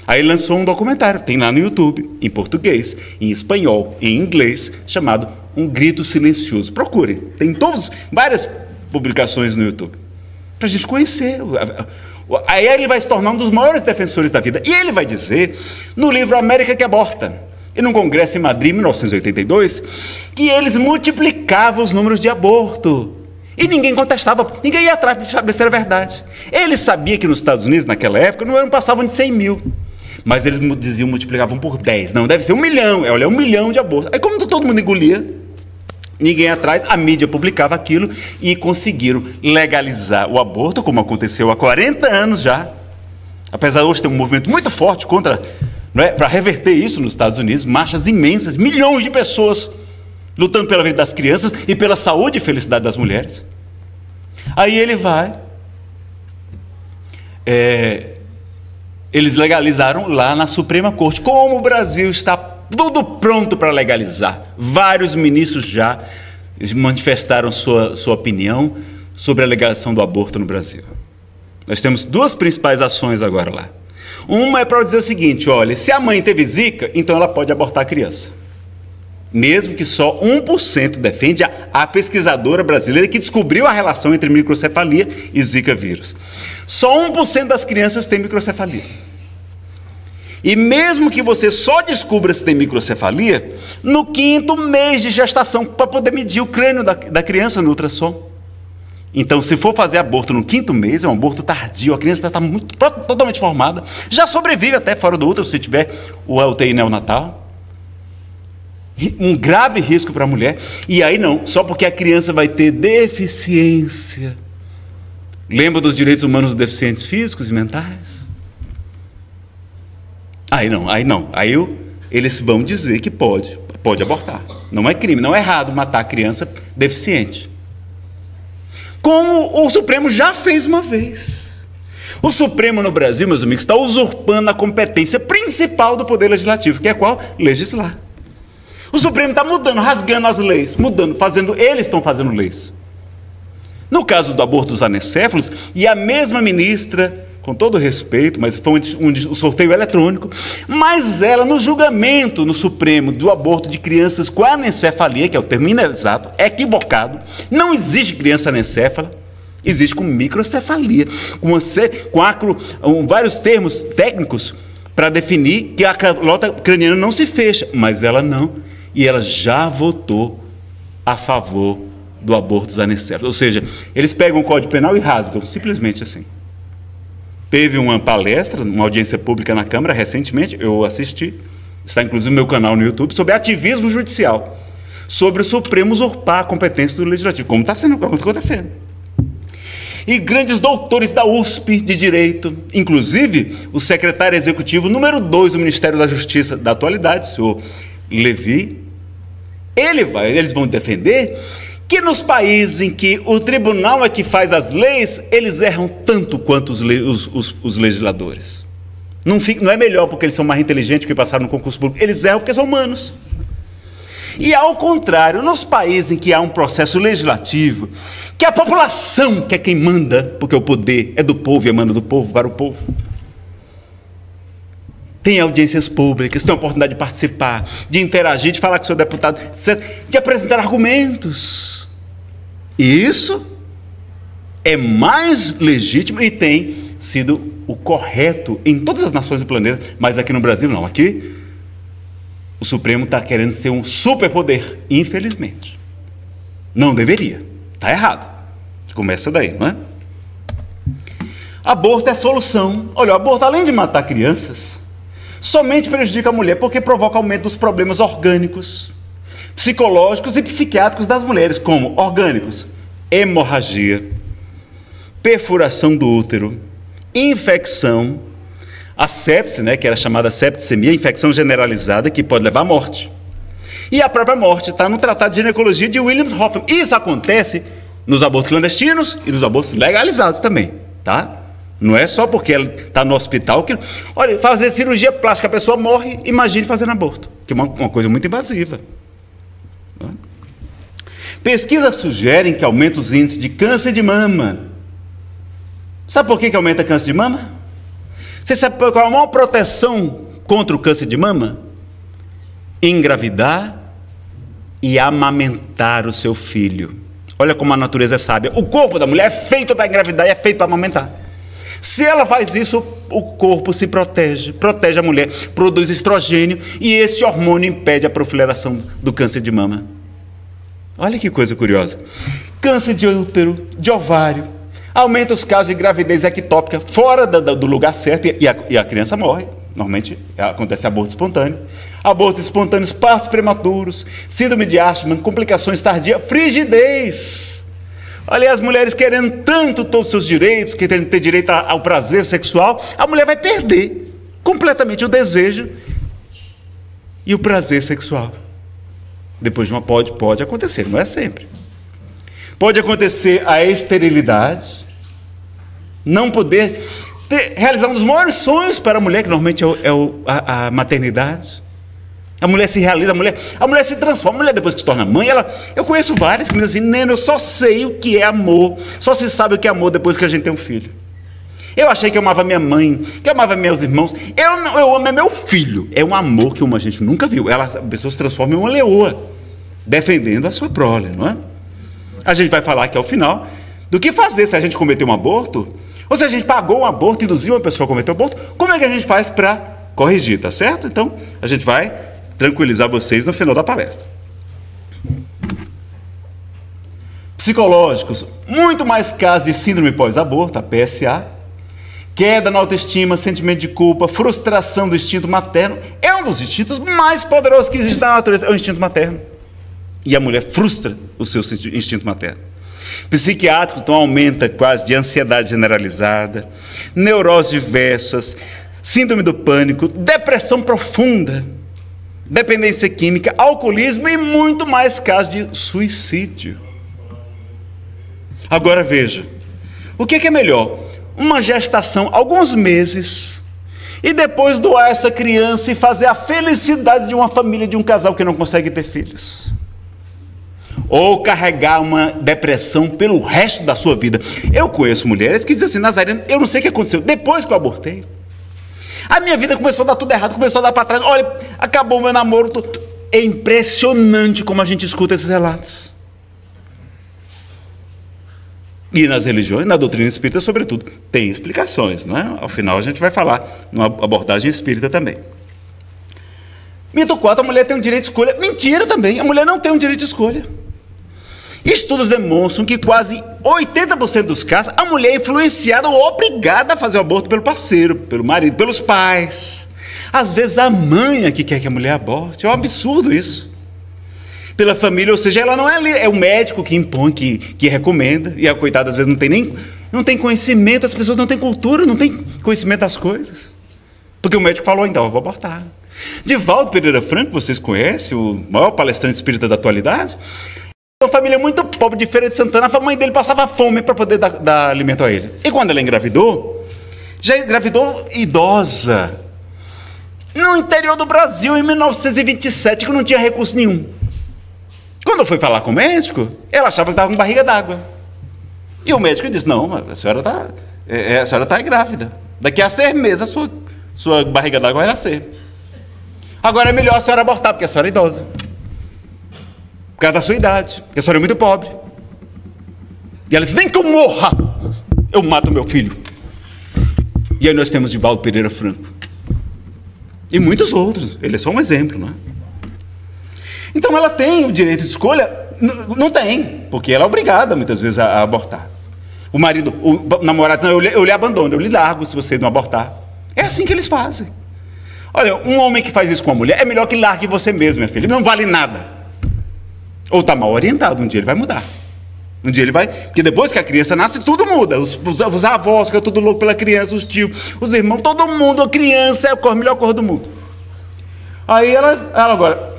Aí lançou um documentário, tem lá no YouTube, em português, em espanhol em inglês, chamado Um Grito Silencioso. Procure, tem todos, várias publicações no YouTube. Para a gente conhecer Aí ele vai se tornar um dos maiores defensores da vida. E ele vai dizer, no livro América que Aborta, e num congresso em Madrid, em 1982, que eles multiplicavam os números de aborto. E ninguém contestava, ninguém ia atrás para saber se era verdade. Ele sabia que nos Estados Unidos, naquela época, não passavam de 100 mil. Mas eles diziam, multiplicavam por 10. Não, deve ser um milhão. É, olha, um milhão de abortos. Aí como todo mundo engolia, Ninguém atrás, a mídia publicava aquilo e conseguiram legalizar o aborto, como aconteceu há 40 anos já. Apesar de hoje ter um movimento muito forte contra, é, para reverter isso nos Estados Unidos, marchas imensas, milhões de pessoas lutando pela vida das crianças e pela saúde e felicidade das mulheres. Aí ele vai, é, eles legalizaram lá na Suprema Corte. Como o Brasil está tudo pronto para legalizar. Vários ministros já manifestaram sua, sua opinião sobre a legalização do aborto no Brasil. Nós temos duas principais ações agora lá. Uma é para dizer o seguinte: olha, se a mãe teve zika, então ela pode abortar a criança. Mesmo que só 1% defende a, a pesquisadora brasileira que descobriu a relação entre microcefalia e zika vírus. Só 1% das crianças têm microcefalia. E mesmo que você só descubra se tem microcefalia, no quinto mês de gestação, para poder medir o crânio da, da criança no ultrassom. Então, se for fazer aborto no quinto mês, é um aborto tardio, a criança está muito, totalmente formada, já sobrevive até fora do útero se tiver o UTI neonatal. Um grave risco para a mulher. E aí não, só porque a criança vai ter deficiência. Lembra dos direitos humanos dos deficientes físicos e mentais? Aí não, aí não. Aí eu, eles vão dizer que pode, pode abortar. Não é crime, não é errado matar a criança deficiente. Como o Supremo já fez uma vez. O Supremo no Brasil, meus amigos, está usurpando a competência principal do Poder Legislativo, que é qual? Legislar. O Supremo está mudando, rasgando as leis, mudando, fazendo, eles estão fazendo leis. No caso do aborto dos anencéfalos, e a mesma ministra com todo respeito, mas foi um, sorteio eletrônico, mas ela, no julgamento no Supremo do aborto de crianças com anencefalia, que é o termo inexato, é equivocado, não existe criança anencéfala, existe com microcefalia, com, com acro, um, vários termos técnicos para definir que a calota craniana não se fecha, mas ela não, e ela já votou a favor do aborto dos anencéfalos. Ou seja, eles pegam o Código Penal e rasgam, simplesmente assim. Teve uma palestra, uma audiência pública na Câmara recentemente, eu assisti, está inclusive no meu canal no YouTube, sobre ativismo judicial, sobre o Supremo usurpar a competência do Legislativo, como está sendo, como está acontecendo. e grandes doutores da USP de Direito, inclusive o secretário executivo número 2 do Ministério da Justiça da atualidade, o senhor Levi, ele vai, eles vão defender que nos países em que o tribunal é que faz as leis, eles erram tanto quanto os, os, os, os legisladores. Não, fica, não é melhor porque eles são mais inteligentes que passaram no concurso público, eles erram porque são humanos. E ao contrário, nos países em que há um processo legislativo, que a população que é quem manda, porque o poder é do povo e emana do povo para o povo, tem audiências públicas, tem a oportunidade de participar, de interagir, de falar com o seu deputado, de apresentar argumentos. Isso é mais legítimo e tem sido o correto em todas as nações do planeta, mas aqui no Brasil não. Aqui o Supremo está querendo ser um superpoder, infelizmente. Não deveria. Está errado. Começa daí, não é? Aborto é solução. Olha, o aborto, além de matar crianças, somente prejudica a mulher porque provoca aumento dos problemas orgânicos, psicológicos e psiquiátricos das mulheres, como orgânicos, hemorragia, perfuração do útero, infecção, a sepse, né, que era chamada septicemia, infecção generalizada que pode levar à morte. E a própria morte está no Tratado de Ginecologia de Williams Hoffman. Isso acontece nos abortos clandestinos e nos abortos legalizados também, tá? Não é só porque ela está no hospital que. Olha, fazer cirurgia plástica, a pessoa morre, imagine fazendo aborto, que é uma, uma coisa muito invasiva. Pesquisas sugerem que aumenta os índices de câncer de mama. Sabe por que, que aumenta câncer de mama? Você sabe qual é a maior proteção contra o câncer de mama? Engravidar e amamentar o seu filho. Olha como a natureza é sábia. O corpo da mulher é feito para engravidar e é feito para amamentar. Se ela faz isso, o corpo se protege, protege a mulher, produz estrogênio e esse hormônio impede a proliferação do câncer de mama. Olha que coisa curiosa. Câncer de útero, de ovário, aumenta os casos de gravidez ectópica fora do, lugar certo e a, e a, criança morre. Normalmente acontece aborto espontâneo. Abortos espontâneos, partos prematuros, síndrome de Ashman, complicações tardias, frigidez. As mulheres querendo tanto todos os seus direitos, querendo ter direito ao prazer sexual, a mulher vai perder completamente o desejo e o prazer sexual. Depois de uma pode, pode acontecer, não é sempre. Pode acontecer a esterilidade, não poder ter, realizar um dos maiores sonhos para a mulher, que normalmente é, o, é o, a, a, maternidade. A mulher se realiza, a mulher, a mulher se transforma. A mulher, depois que se torna mãe, ela. Eu conheço várias que me dizem assim: Neno, eu só sei o que é amor. Só se sabe o que é amor depois que a gente tem um filho. Eu achei que eu amava minha mãe, que eu amava meus irmãos. Eu não, eu amo é meu filho. É um amor que uma gente nunca viu. Ela, a pessoa se transforma em uma leoa, defendendo a sua prole, não é? A gente vai falar aqui ao final do que fazer se a gente cometeu um aborto, ou se a gente pagou um aborto, induziu uma pessoa a cometer um aborto, como é que a gente faz para corrigir, tá certo? Então, a gente vai tranquilizar vocês no final da palestra. Psicológicos, muito mais casos de síndrome pós-aborto, a PSA, queda na autoestima, sentimento de culpa, frustração do instinto materno, é um dos instintos mais poderosos que existe na natureza, é o instinto materno. E a mulher frustra o seu instinto materno. Psiquiátricos, então, aumenta quase de ansiedade generalizada, neuroses diversas, síndrome do pânico, depressão profunda, dependência química, alcoolismo e muito mais casos de suicídio. Agora veja, o que é melhor? Uma gestação, alguns meses, e depois doar essa criança e fazer a felicidade de uma família, de um casal que não consegue ter filhos ou carregar uma depressão pelo resto da sua vida. Eu conheço mulheres que dizem assim, Nazareno, eu não sei o que aconteceu depois que eu abortei. A minha vida começou a dar tudo errado, começou a dar para trás. Olha, acabou o meu namoro. É impressionante como a gente escuta esses relatos. E nas religiões, na doutrina espírita, sobretudo, tem explicações, não é? Ao final a gente vai falar numa abordagem espírita também. Mito 4, a mulher tem um direito de escolha. Mentira também, a mulher não tem um direito de escolha. Estudos demonstram que quase 80% dos casos a mulher é influenciada ou obrigada a fazer o aborto pelo parceiro, pelo marido, pelos pais. Às vezes a mãe é que quer que a mulher aborte. É um absurdo isso. pela família, ou seja, ela não é, é o médico que impõe, que, que recomenda, e a coitada às vezes não tem nem não tem conhecimento, as pessoas não têm cultura, não têm conhecimento das coisas. Porque o médico falou, então, eu vou abortar. Divaldo Pereira Franco, vocês conhecem, o maior palestrante espírita da atualidade, uma família muito pobre de Feira de Santana, a mãe dele passava fome para poder dar, dar, alimento a ele. E quando ela engravidou, já engravidou idosa. No interior do Brasil, em 1927, que não tinha recurso nenhum. Quando foi falar com o médico, ela achava que estava com barriga d'água. E o médico disse: Não, a senhora está é, é, a senhora tá grávida. Daqui a seis meses a sua, sua barriga d'água vai nascer. Agora é melhor a senhora abortar, porque a senhora é idosa. Por causa da sua idade, porque a senhora é muito pobre. E ela disse: Nem que eu morra, eu mato meu filho. E aí nós temos Divaldo Pereira Franco. E muitos outros. Ele é só um exemplo, não é? Então ela tem o direito de escolha? não tem, porque ela é obrigada muitas vezes a, a abortar. O marido, o namorado, não, eu, eu lhe abandono, eu lhe largo se você não abortar. É assim que eles fazem. Olha, um homem que faz isso com a mulher é melhor que largue você mesmo, minha filha. Não vale nada. Ou está mal orientado, um dia ele vai mudar. Um dia ele vai. Porque depois que a criança nasce, tudo muda. Os, os, os avós ficam tudo louco pela criança, os tios, os irmãos, todo mundo, a criança é a melhor cor do mundo. Aí ela, ela agora.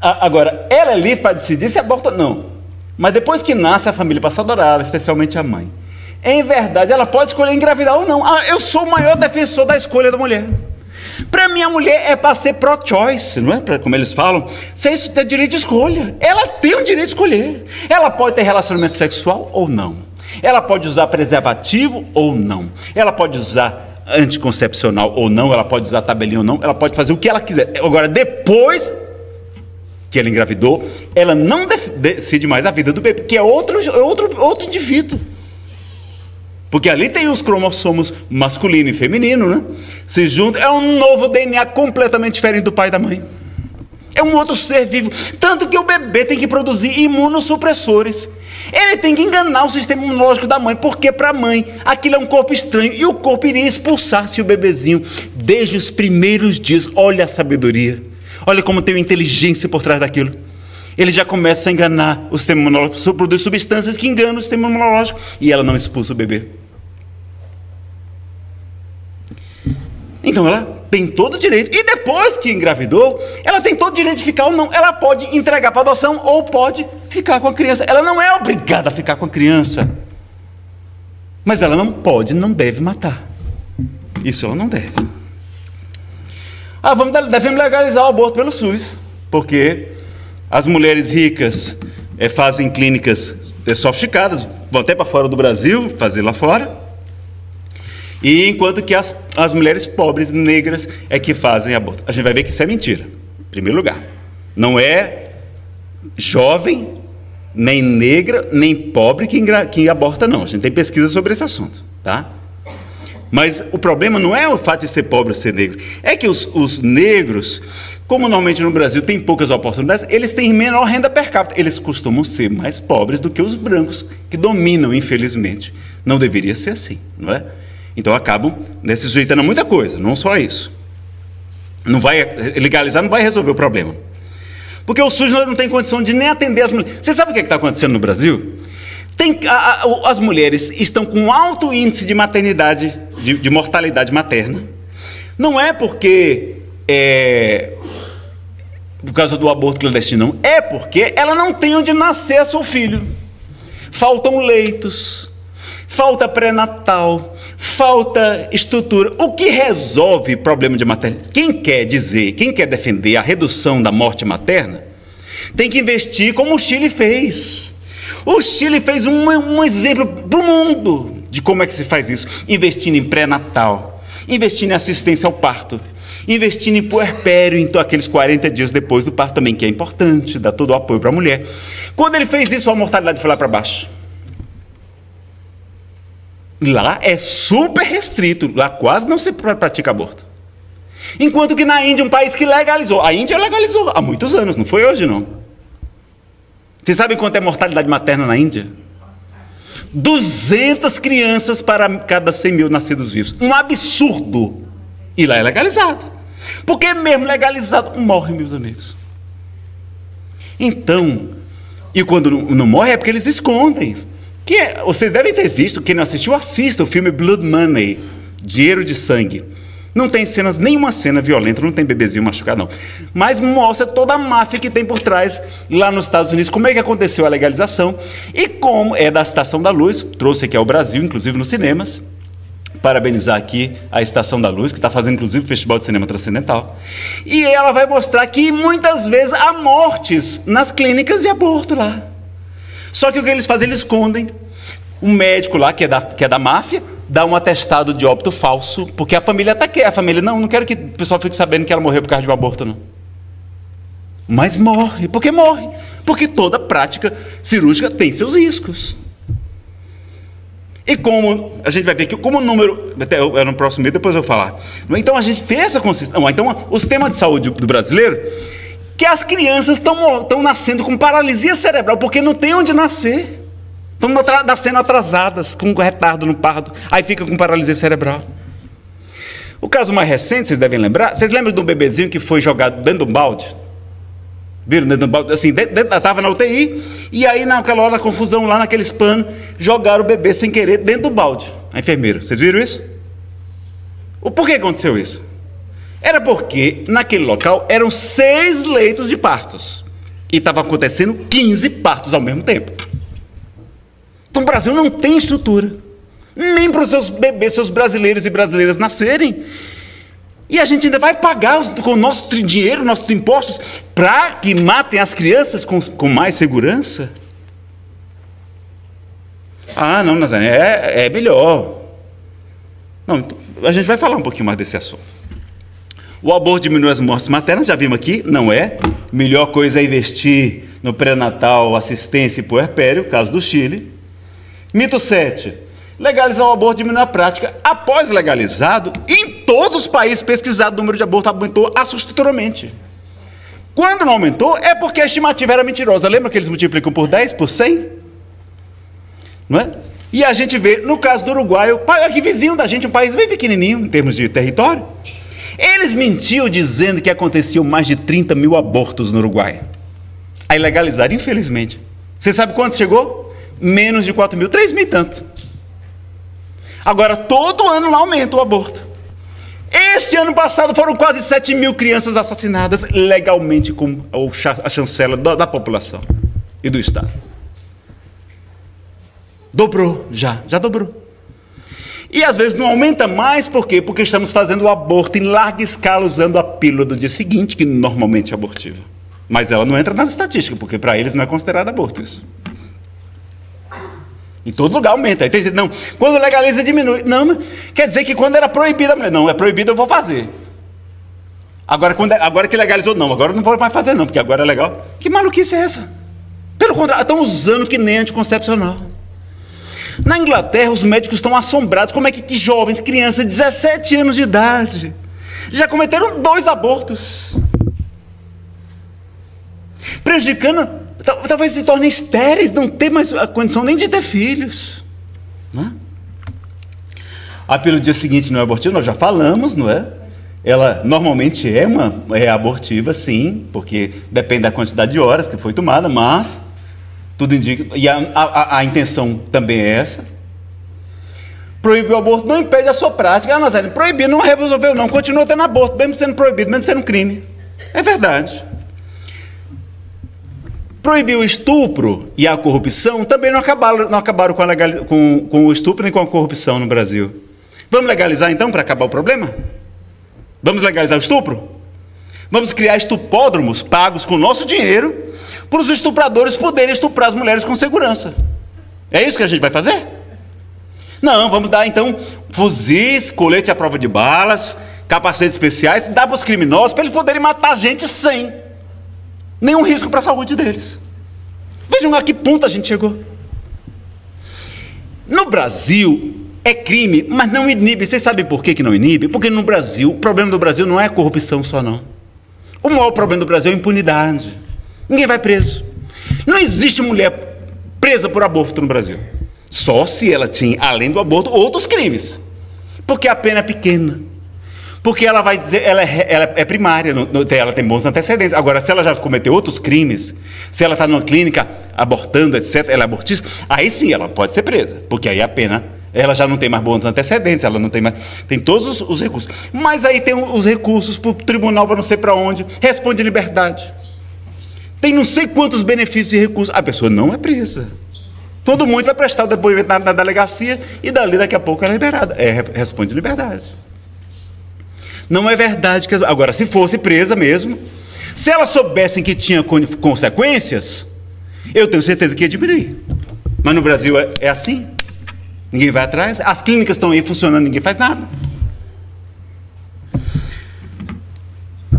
A, agora, ela é livre para decidir se aborta ou não. Mas depois que nasce, a família passa a adorá-la, especialmente a mãe. Em verdade, ela pode escolher engravidar ou não. Ah, eu sou o maior defensor da escolha da mulher. Para mim, a mulher é para ser pro-choice, não é? Pra, como eles falam, isso é direito de escolha. Ela tem o direito de escolher. Ela pode ter relacionamento sexual ou não. Ela pode usar preservativo ou não. Ela pode usar anticoncepcional ou não. Ela pode usar tabelinha ou não. Ela pode fazer o que ela quiser. Agora, depois que ela engravidou, ela não decide mais a vida do bebê, que é outro, outro, outro indivíduo. Porque ali tem os cromossomos masculino e feminino, né? Se juntam, é um novo DNA completamente diferente do pai e da mãe. É um outro ser vivo. Tanto que o bebê tem que produzir imunossupressores. Ele tem que enganar o sistema imunológico da mãe, porque para a mãe aquilo é um corpo estranho e o corpo iria expulsar se o bebezinho, desde os primeiros dias, olha a sabedoria. Olha como tem inteligência por trás daquilo. Ele já começa a enganar o sistema imunológico, produz substâncias que enganam o sistema imunológico e ela não expulsa o bebê. Então ela tem todo o direito. E depois que engravidou, ela tem todo o direito de ficar ou não. Ela pode entregar para adoção ou pode ficar com a criança. Ela não é obrigada a ficar com a criança. Mas ela não pode, não deve matar. Isso ela não deve. Ah, vamos, devemos legalizar o aborto pelo SUS, porque as mulheres ricas é, fazem clínicas é, sofisticadas, vão até para fora do Brasil, fazer lá fora. E enquanto que as, as mulheres pobres, negras, é que fazem aborto. A gente vai ver que isso é mentira, em primeiro lugar. Não é jovem, nem negra, nem pobre que, que aborta, não. A gente tem pesquisa sobre esse assunto, tá? Mas o problema não é o fato de ser pobre ou ser negro, é que os, os negros, como normalmente no Brasil tem poucas oportunidades, eles têm menor renda per capita. Eles costumam ser mais pobres do que os brancos, que dominam, infelizmente. Não deveria ser assim, não é? Então acabam né, se sujeitando a muita coisa, não só isso. Não vai legalizar, não vai resolver o problema. Porque o SUS não tem condição de nem atender as mulheres. Você sabe o que é está acontecendo no Brasil? Tem, a, a, as mulheres estão com alto índice de maternidade, de, de mortalidade materna. Não é porque é, por causa do aborto clandestino, não. É porque ela não tem onde nascer seu filho. Faltam leitos, falta pré-natal, falta estrutura. O que resolve o problema de maternidade? Quem quer dizer, quem quer defender a redução da morte materna, tem que investir como o Chile fez. O Chile fez um, um exemplo para o mundo de como é que se faz isso, investindo em pré-natal, investindo em assistência ao parto, investindo em puerpério, então aqueles 40 dias depois do parto também, que é importante, dá todo o apoio para a mulher. Quando ele fez isso, a mortalidade foi lá para baixo. Lá é super restrito, lá quase não se pratica aborto. Enquanto que na Índia, um país que legalizou, a Índia legalizou há muitos anos, não foi hoje não. Você sabe quanto é mortalidade materna na Índia? 200 crianças para cada 100 mil nascidos vivos. Um absurdo. E lá é legalizado. Porque mesmo legalizado, morre, meus amigos. Então, e quando não, não morre é porque eles escondem. Que é- vocês devem ter visto, quem não assistiu, assista o filme Blood Money, Dinheiro de Sangue. Não tem cenas, nenhuma cena violenta, não tem bebezinho machucado, não. Mas mostra toda a máfia que tem por trás lá nos Estados Unidos, como é que aconteceu a legalização e como é da Estação da Luz, trouxe aqui ao Brasil, inclusive nos cinemas. Parabenizar aqui a Estação da Luz, que está fazendo inclusive o Festival de Cinema Transcendental. E ela vai mostrar que muitas vezes há mortes nas clínicas de aborto lá. Só que o que eles fazem? Eles escondem. Um médico lá, que é da, que é da máfia, dá um atestado de óbito falso, porque a família até quer. A família, não, não quero que o pessoal fique sabendo que ela morreu por causa de um aborto, não. Mas morre. Por que morre? Porque toda prática cirúrgica tem seus riscos. E como a gente vai ver que como o número, até eu, eu no próximo vídeo depois eu vou falar. Então a gente tem essa consistência. Então os temas de saúde do brasileiro, que as crianças estão nascendo com paralisia cerebral, porque não tem onde nascer. Estão nascendo atrasadas, com retardo no pardo, aí fica com paralisia cerebral. O caso mais recente, vocês devem lembrar, vocês lembram de um bebezinho que foi jogado dentro de um balde? Viram dentro do balde? Assim, estava na UTI, e aí naquela hora, na confusão lá naqueles panos, jogaram o bebê sem querer dentro do balde. A enfermeira. Vocês viram isso? O por que aconteceu isso? Era porque naquele local eram seis leitos de partos. E estava acontecendo 15 partos ao mesmo tempo. Então o Brasil não tem estrutura. Nem para os seus bebês, seus brasileiros e brasileiras nascerem. E a gente ainda vai pagar com o nosso dinheiro, nossos impostos, para que matem as crianças com, com mais segurança? Ah, não, Nazaré, é, é melhor. Não, a gente vai falar um pouquinho mais desse assunto. O aborto diminui as mortes maternas, já vimos aqui, não é. Melhor coisa é investir no pré-natal, assistência e puerpério, caso do Chile. Mito 7. Legalizar o aborto diminui a prática. Após legalizado, em todos os países pesquisados, o número de abortos aumentou assustadoramente. Quando não aumentou, é porque a estimativa era mentirosa. Lembra que eles multiplicam por 10, por 100? Não é? E a gente vê, no caso do Uruguai, aqui vizinho da gente, um país bem pequenininho em termos de território, eles mentiam dizendo que aconteciam mais de 30 mil abortos no Uruguai. Aí legalizaram, infelizmente. Você sabe quanto chegou? Menos de 4 mil, 3 mil e tanto. Agora, todo ano lá aumenta o aborto. Esse ano passado foram quase 7 mil crianças assassinadas legalmente com a chancela da, da população e do Estado. Dobrou, já, já dobrou. E às vezes não aumenta mais, por quê? Porque estamos fazendo o aborto em larga escala usando a pílula do dia seguinte, que normalmente é abortiva. Mas ela não entra nas estatísticas, porque para eles não é considerado aborto isso. Em todo lugar aumenta. Aí tem gente, não, quando legaliza diminui. Não, quer dizer que quando era proibida não, é proibido, eu vou fazer. Agora, quando, é, agora que legalizou, não, agora não vou mais fazer, não, porque agora é legal. Que maluquice é essa? Pelo contrário, estão usando que nem anticoncepcional. Na Inglaterra, os médicos estão assombrados. Como é que jovens, crianças, 17 anos de idade, já cometeram dois abortos? Prejudicando, talvez se tornem estéreis, não ter mais a condição nem de ter filhos. Não é? A pelo dia seguinte não é abortiva, nós já falamos, não é? Ela normalmente é uma é abortiva, sim, porque depende da quantidade de horas que foi tomada, mas tudo indica. E a, a, a intenção também é essa. Proibir o aborto não impede a sua prática. Ah, Nazaré, proibir não resolveu, não. Continua tendo aborto, mesmo sendo proibido, mesmo sendo crime. É verdade. Proibir o estupro e a corrupção também não acabaram, não acabaram com, a legal, com, com o estupro nem com a corrupção no Brasil. Vamos legalizar então para acabar o problema? Vamos legalizar o estupro? Vamos criar estupódromos pagos com nosso dinheiro para os estupradores poderem estuprar as mulheres com segurança. É isso que a gente vai fazer? Não, vamos dar então fuzis, colete à prova de balas, capacetes especiais, dar para os criminosos para eles poderem matar a gente sem nenhum risco para a saúde deles. Vejam a que ponto a gente chegou. No Brasil, é crime, mas não inibe. Vocês sabem por que, que não inibe? Porque no Brasil, o problema do Brasil não é corrupção só, não. O maior problema do Brasil é impunidade. Ninguém vai preso. Não existe mulher presa por aborto no Brasil. Só se ela tinha, além do aborto, outros crimes. Porque a pena é pequena. Porque ela vai dizer, ela é, ela é primária, ela tem bons antecedentes. Agora, se ela já cometeu outros crimes, se ela está numa clínica abortando, etc., ela é abortista, aí sim ela pode ser presa, porque aí a pena, ela já não tem mais bons antecedentes, ela não tem mais. Tem todos os, os recursos. Mas aí tem os recursos para o tribunal para não sei para onde, responde liberdade. Tem não sei quantos benefícios e recursos. A pessoa não é presa. Todo mundo vai prestar o depoimento na, na delegacia e dali daqui a pouco ela é liberada. É, re- responde liberdade. Não é verdade que. Agora, se fosse presa mesmo, se elas soubessem que tinha con- consequências, eu tenho certeza que ia diminuir. Mas no Brasil é, é assim. Ninguém vai atrás. As clínicas estão aí funcionando, ninguém faz nada.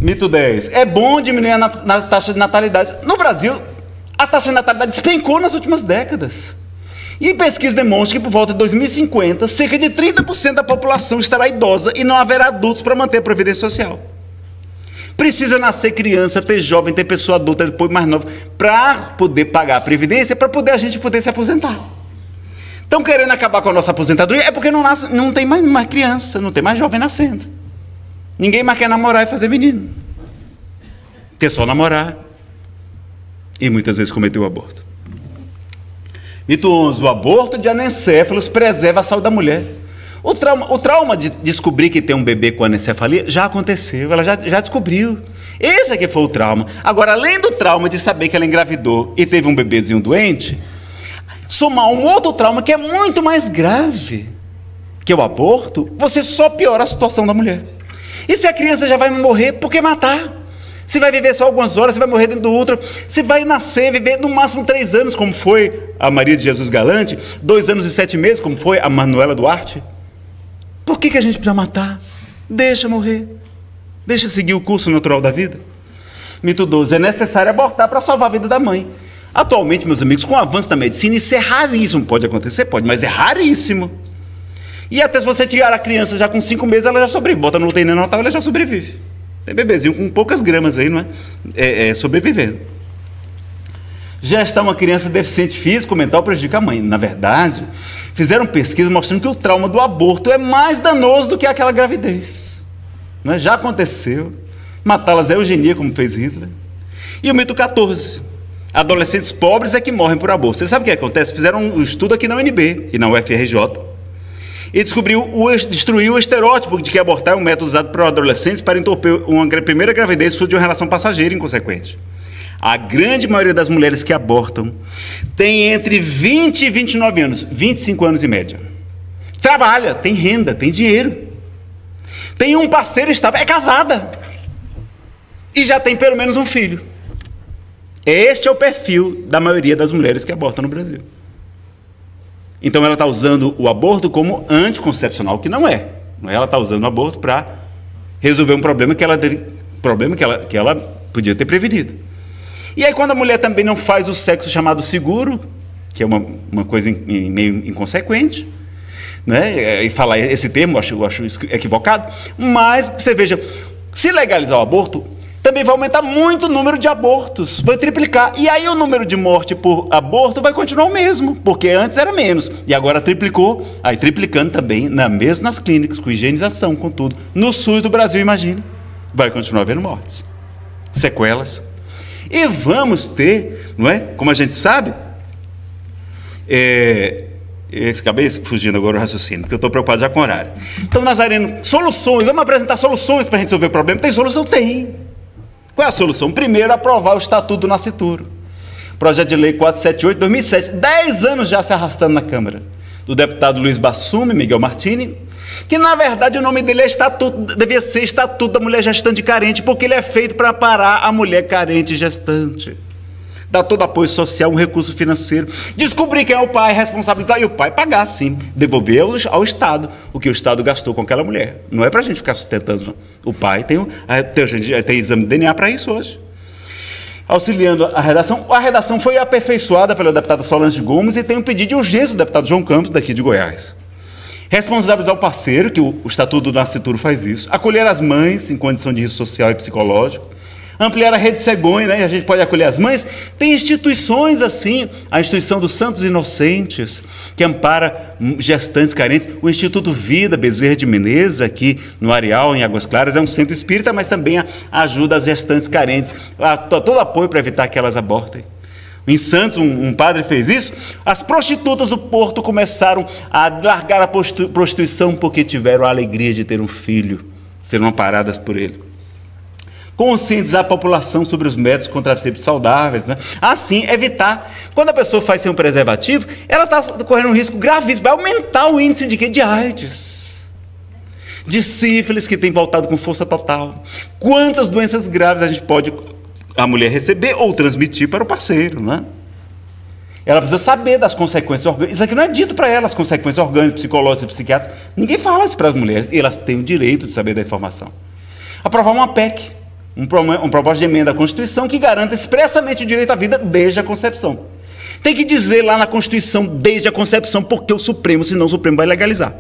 Mito 10. É bom diminuir a taxa de natalidade. No Brasil, a taxa de natalidade despencou nas últimas décadas. E pesquisa demonstra que por volta de 2050, cerca de 30% da população estará idosa e não haverá adultos para manter a previdência social. Precisa nascer criança, ter jovem, ter pessoa adulta, depois mais nova, para poder pagar a previdência, para poder a gente poder se aposentar. Estão querendo acabar com a nossa aposentadoria? É porque não, nasce, não tem mais, mais criança, não tem mais jovem nascendo. Ninguém mais quer namorar e fazer menino. Quer só namorar. E muitas vezes cometeu o aborto. Mito 11. O aborto de anencéfalos preserva a saúde da mulher. O trauma, o trauma de descobrir que tem um bebê com anencefalia já aconteceu, ela já, já descobriu. Esse aqui foi o trauma. Agora, além do trauma de saber que ela engravidou e teve um bebezinho doente, somar um outro trauma que é muito mais grave, que é o aborto, você só piora a situação da mulher. E se a criança já vai morrer, por que matar? Se vai viver só algumas horas, se vai morrer dentro do útero, se vai nascer, viver no máximo três anos, como foi a Maria de Jesus Galante, dois anos e sete meses, como foi a Manuela Duarte. Por que, que a gente precisa matar? Deixa morrer. Deixa seguir o curso natural da vida. Mito 12. É necessário abortar para salvar a vida da mãe. Atualmente, meus amigos, com o avanço da medicina, isso é raríssimo. Pode acontecer? Pode, mas é raríssimo. E até se você tirar a criança já com cinco meses, ela já sobrevive. Bota no UTI neonatal, ela já sobrevive. Tem bebezinho com poucas gramas aí, não é? É, é sobrevivendo. Gestar uma criança deficiente físico, mental prejudica a mãe. Na verdade, fizeram pesquisa mostrando que o trauma do aborto é mais danoso do que aquela gravidez. Não é? Já aconteceu. Matá-las é eugenia, como fez Hitler. E o mito 14. Adolescentes pobres é que morrem por aborto. Você sabe o que acontece? Fizeram um estudo aqui na UNB e na UFRJ e descobriu o, destruiu o estereótipo de que abortar é um método usado para adolescentes para entorpecer uma primeira gravidez fruto de uma relação passageira inconsequente. A grande maioria das mulheres que abortam tem entre 20 e 29 anos, 25 anos em média. Trabalha, tem renda, tem dinheiro. Tem um parceiro estável, é casada. E já tem pelo menos um filho. Este é o perfil da maioria das mulheres que abortam no Brasil. Então ela está usando o aborto como anticoncepcional, que não é. É? Ela está usando o aborto para resolver um problema que ela problema que ela, que ela podia ter prevenido. E aí quando a mulher também não faz o sexo chamado seguro, que é uma, uma coisa in- in- meio inconsequente, né? E falar esse termo eu acho, eu acho equivocado, mas você veja, se legalizar o aborto, também vai aumentar muito o número de abortos, vai triplicar. E aí o número de morte por aborto vai continuar o mesmo, porque antes era menos. E agora triplicou, aí triplicando também, na, mesmo nas clínicas, com higienização, com tudo. No SUS do Brasil, imagine, vai continuar havendo mortes, sequelas. E vamos ter, não é? Como a gente sabe, é, eu acabei fugindo agora o raciocínio, porque eu estou preocupado já com o horário. Então, Nazareno, soluções, vamos apresentar soluções para a gente resolver o problema. Tem solução? Tem. Qual é a solução? Primeiro, aprovar o Estatuto do Nascituro. Projeto de Lei 478, 2007. Dez anos já se arrastando na Câmara. Do deputado Luiz Bassume, Miguel Martini, que na verdade o nome dele é estatuto, devia ser Estatuto da Mulher Gestante Carente, porque ele é feito para parar a mulher carente gestante. Dar todo apoio social, um recurso financeiro. Descobrir quem é o pai, responsabilizar e o pai pagar, sim. Devolver ao, ao Estado o que o Estado gastou com aquela mulher. Não é para a gente ficar sustentando. O pai tem, a- tem, gente- tem exame de DNA para isso hoje. Auxiliando a redação. A redação foi aperfeiçoada pela deputada Solange Gomes e tem um pedido de urgência do deputado João Campos, daqui de Goiás. Responsabilizar o parceiro, que o, o Estatuto do Nascituro faz isso. Acolher as mães em condição de risco social e psicológico. Ampliar a rede cegonha, né? a gente pode acolher as mães. Tem instituições assim, a instituição dos Santos Inocentes, que ampara gestantes carentes, o Instituto Vida Bezerra de Menezes, aqui no Areal, em Águas Claras, é um centro espírita, mas também ajuda as gestantes carentes, todo apoio para evitar que elas abortem. Em Santos, um, um, padre fez isso. As prostitutas do Porto começaram a largar a prostituição porque tiveram a alegria de ter um filho, serão amparadas por ele conscientizar a população sobre os métodos contraceptivos saudáveis, né? assim evitar. Quando a pessoa faz sem um preservativo, ela está correndo um risco gravíssimo, vai aumentar o índice de? De AIDS, de sífilis que tem voltado com força total. Quantas doenças graves a gente pode a mulher receber ou transmitir para o parceiro, né? Ela precisa saber das consequências orgânicas. Isso aqui não é dito para ela, as consequências orgânicas, psicológicas, psiquiátricas. Ninguém fala isso para as mulheres. E elas têm o direito de saber da informação. Aprovar uma PEC um, um propósito de emenda à Constituição que garanta expressamente o direito à vida desde a concepção. Tem que dizer lá na Constituição, desde a concepção, porque o Supremo, senão o Supremo vai legalizar.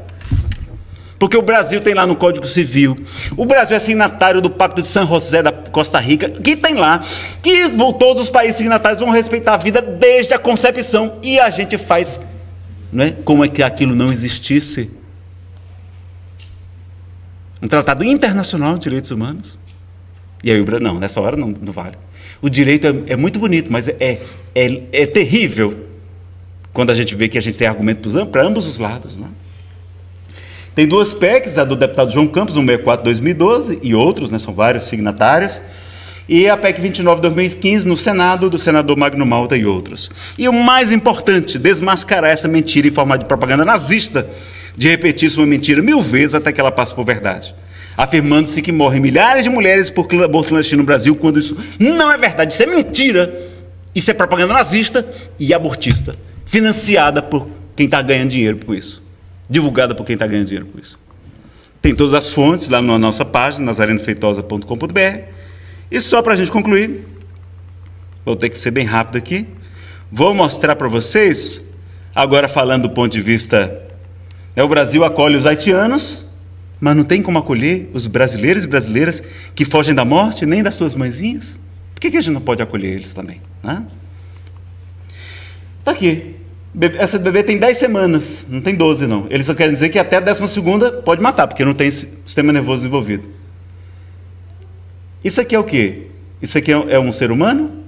Porque o Brasil tem lá no Código Civil, o Brasil é signatário do Pacto de San José da Costa Rica, que tem lá, que todos os países signatários vão respeitar a vida desde a concepção, e a gente faz não é? como é que aquilo não existisse. Um tratado internacional de direitos humanos. E aí o Brasil, não, nessa hora não, não vale. O direito é, é muito bonito, mas é, é, é, terrível quando a gente vê que a gente tem argumentos para ambos os lados. Né? Tem duas PECs, a do deputado João Campos, 164 2012, e outros, né, são vários signatários, e a PEC 29 2015 no Senado, do senador Magno Malta e outros. E o mais importante, desmascarar essa mentira em forma de propaganda nazista, de repetir sua mentira mil vezes até que ela passe por verdade afirmando-se que morrem milhares de mulheres por aborto clandestino no Brasil, quando isso não é verdade, isso é mentira. Isso é propaganda nazista e abortista, financiada por quem está ganhando dinheiro com isso, divulgada por quem está ganhando dinheiro com isso. Tem todas as fontes lá na nossa página, nazarenofeitosa.com.br. E só para a gente concluir, vou ter que ser bem rápido aqui, vou mostrar para vocês, agora falando do ponto de vista. Né, o Brasil acolhe os haitianos, mas não tem como acolher os brasileiros e brasileiras que fogem da morte, nem das suas mãezinhas? Por que, que a gente não pode acolher eles também? Está aqui. Essa bebê tem 10 semanas, não tem 12 não. Eles só querem dizer que até a 12 pode matar, porque não tem sistema nervoso envolvido. Isso aqui é o quê? Isso aqui é, é um ser humano?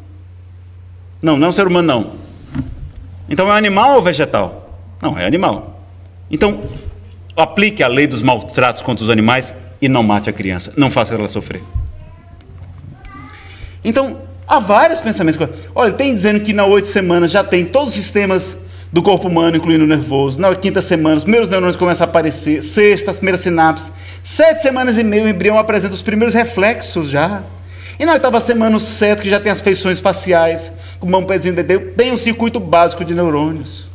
Não, não é um ser humano não. Então é animal ou vegetal? Não, é animal. Então, aplique a lei dos maltratos contra os animais e não mate a criança. Não faça ela sofrer. Então, há vários pensamentos. Olha, tem dizendo que na oito semanas já tem todos os sistemas do corpo humano, incluindo o nervoso. Na quinta semana, os primeiros neurônios começam a aparecer. Sexta, as primeiras sinapses. Sete semanas e meia, o embrião apresenta os primeiros reflexos já. E na oitava semana, o ceto, que já tem as feições faciais, com mão, pezinho, dedão, tem um circuito básico de neurônios.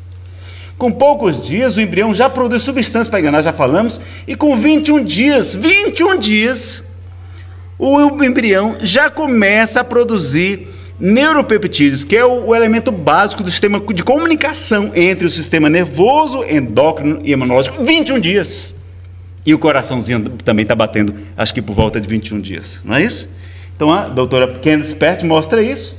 Com poucos dias, o embrião já produz substância para enganar, já falamos, e com 21 dias, 21 dias, o embrião já começa a produzir neuropeptídeos, que é o, o, elemento básico do sistema de comunicação entre o sistema nervoso, endócrino e imunológico. 21 dias. E o coraçãozinho também está batendo, acho que por volta de 21 dias, não é isso? Então a doutora Candice Pert mostra isso.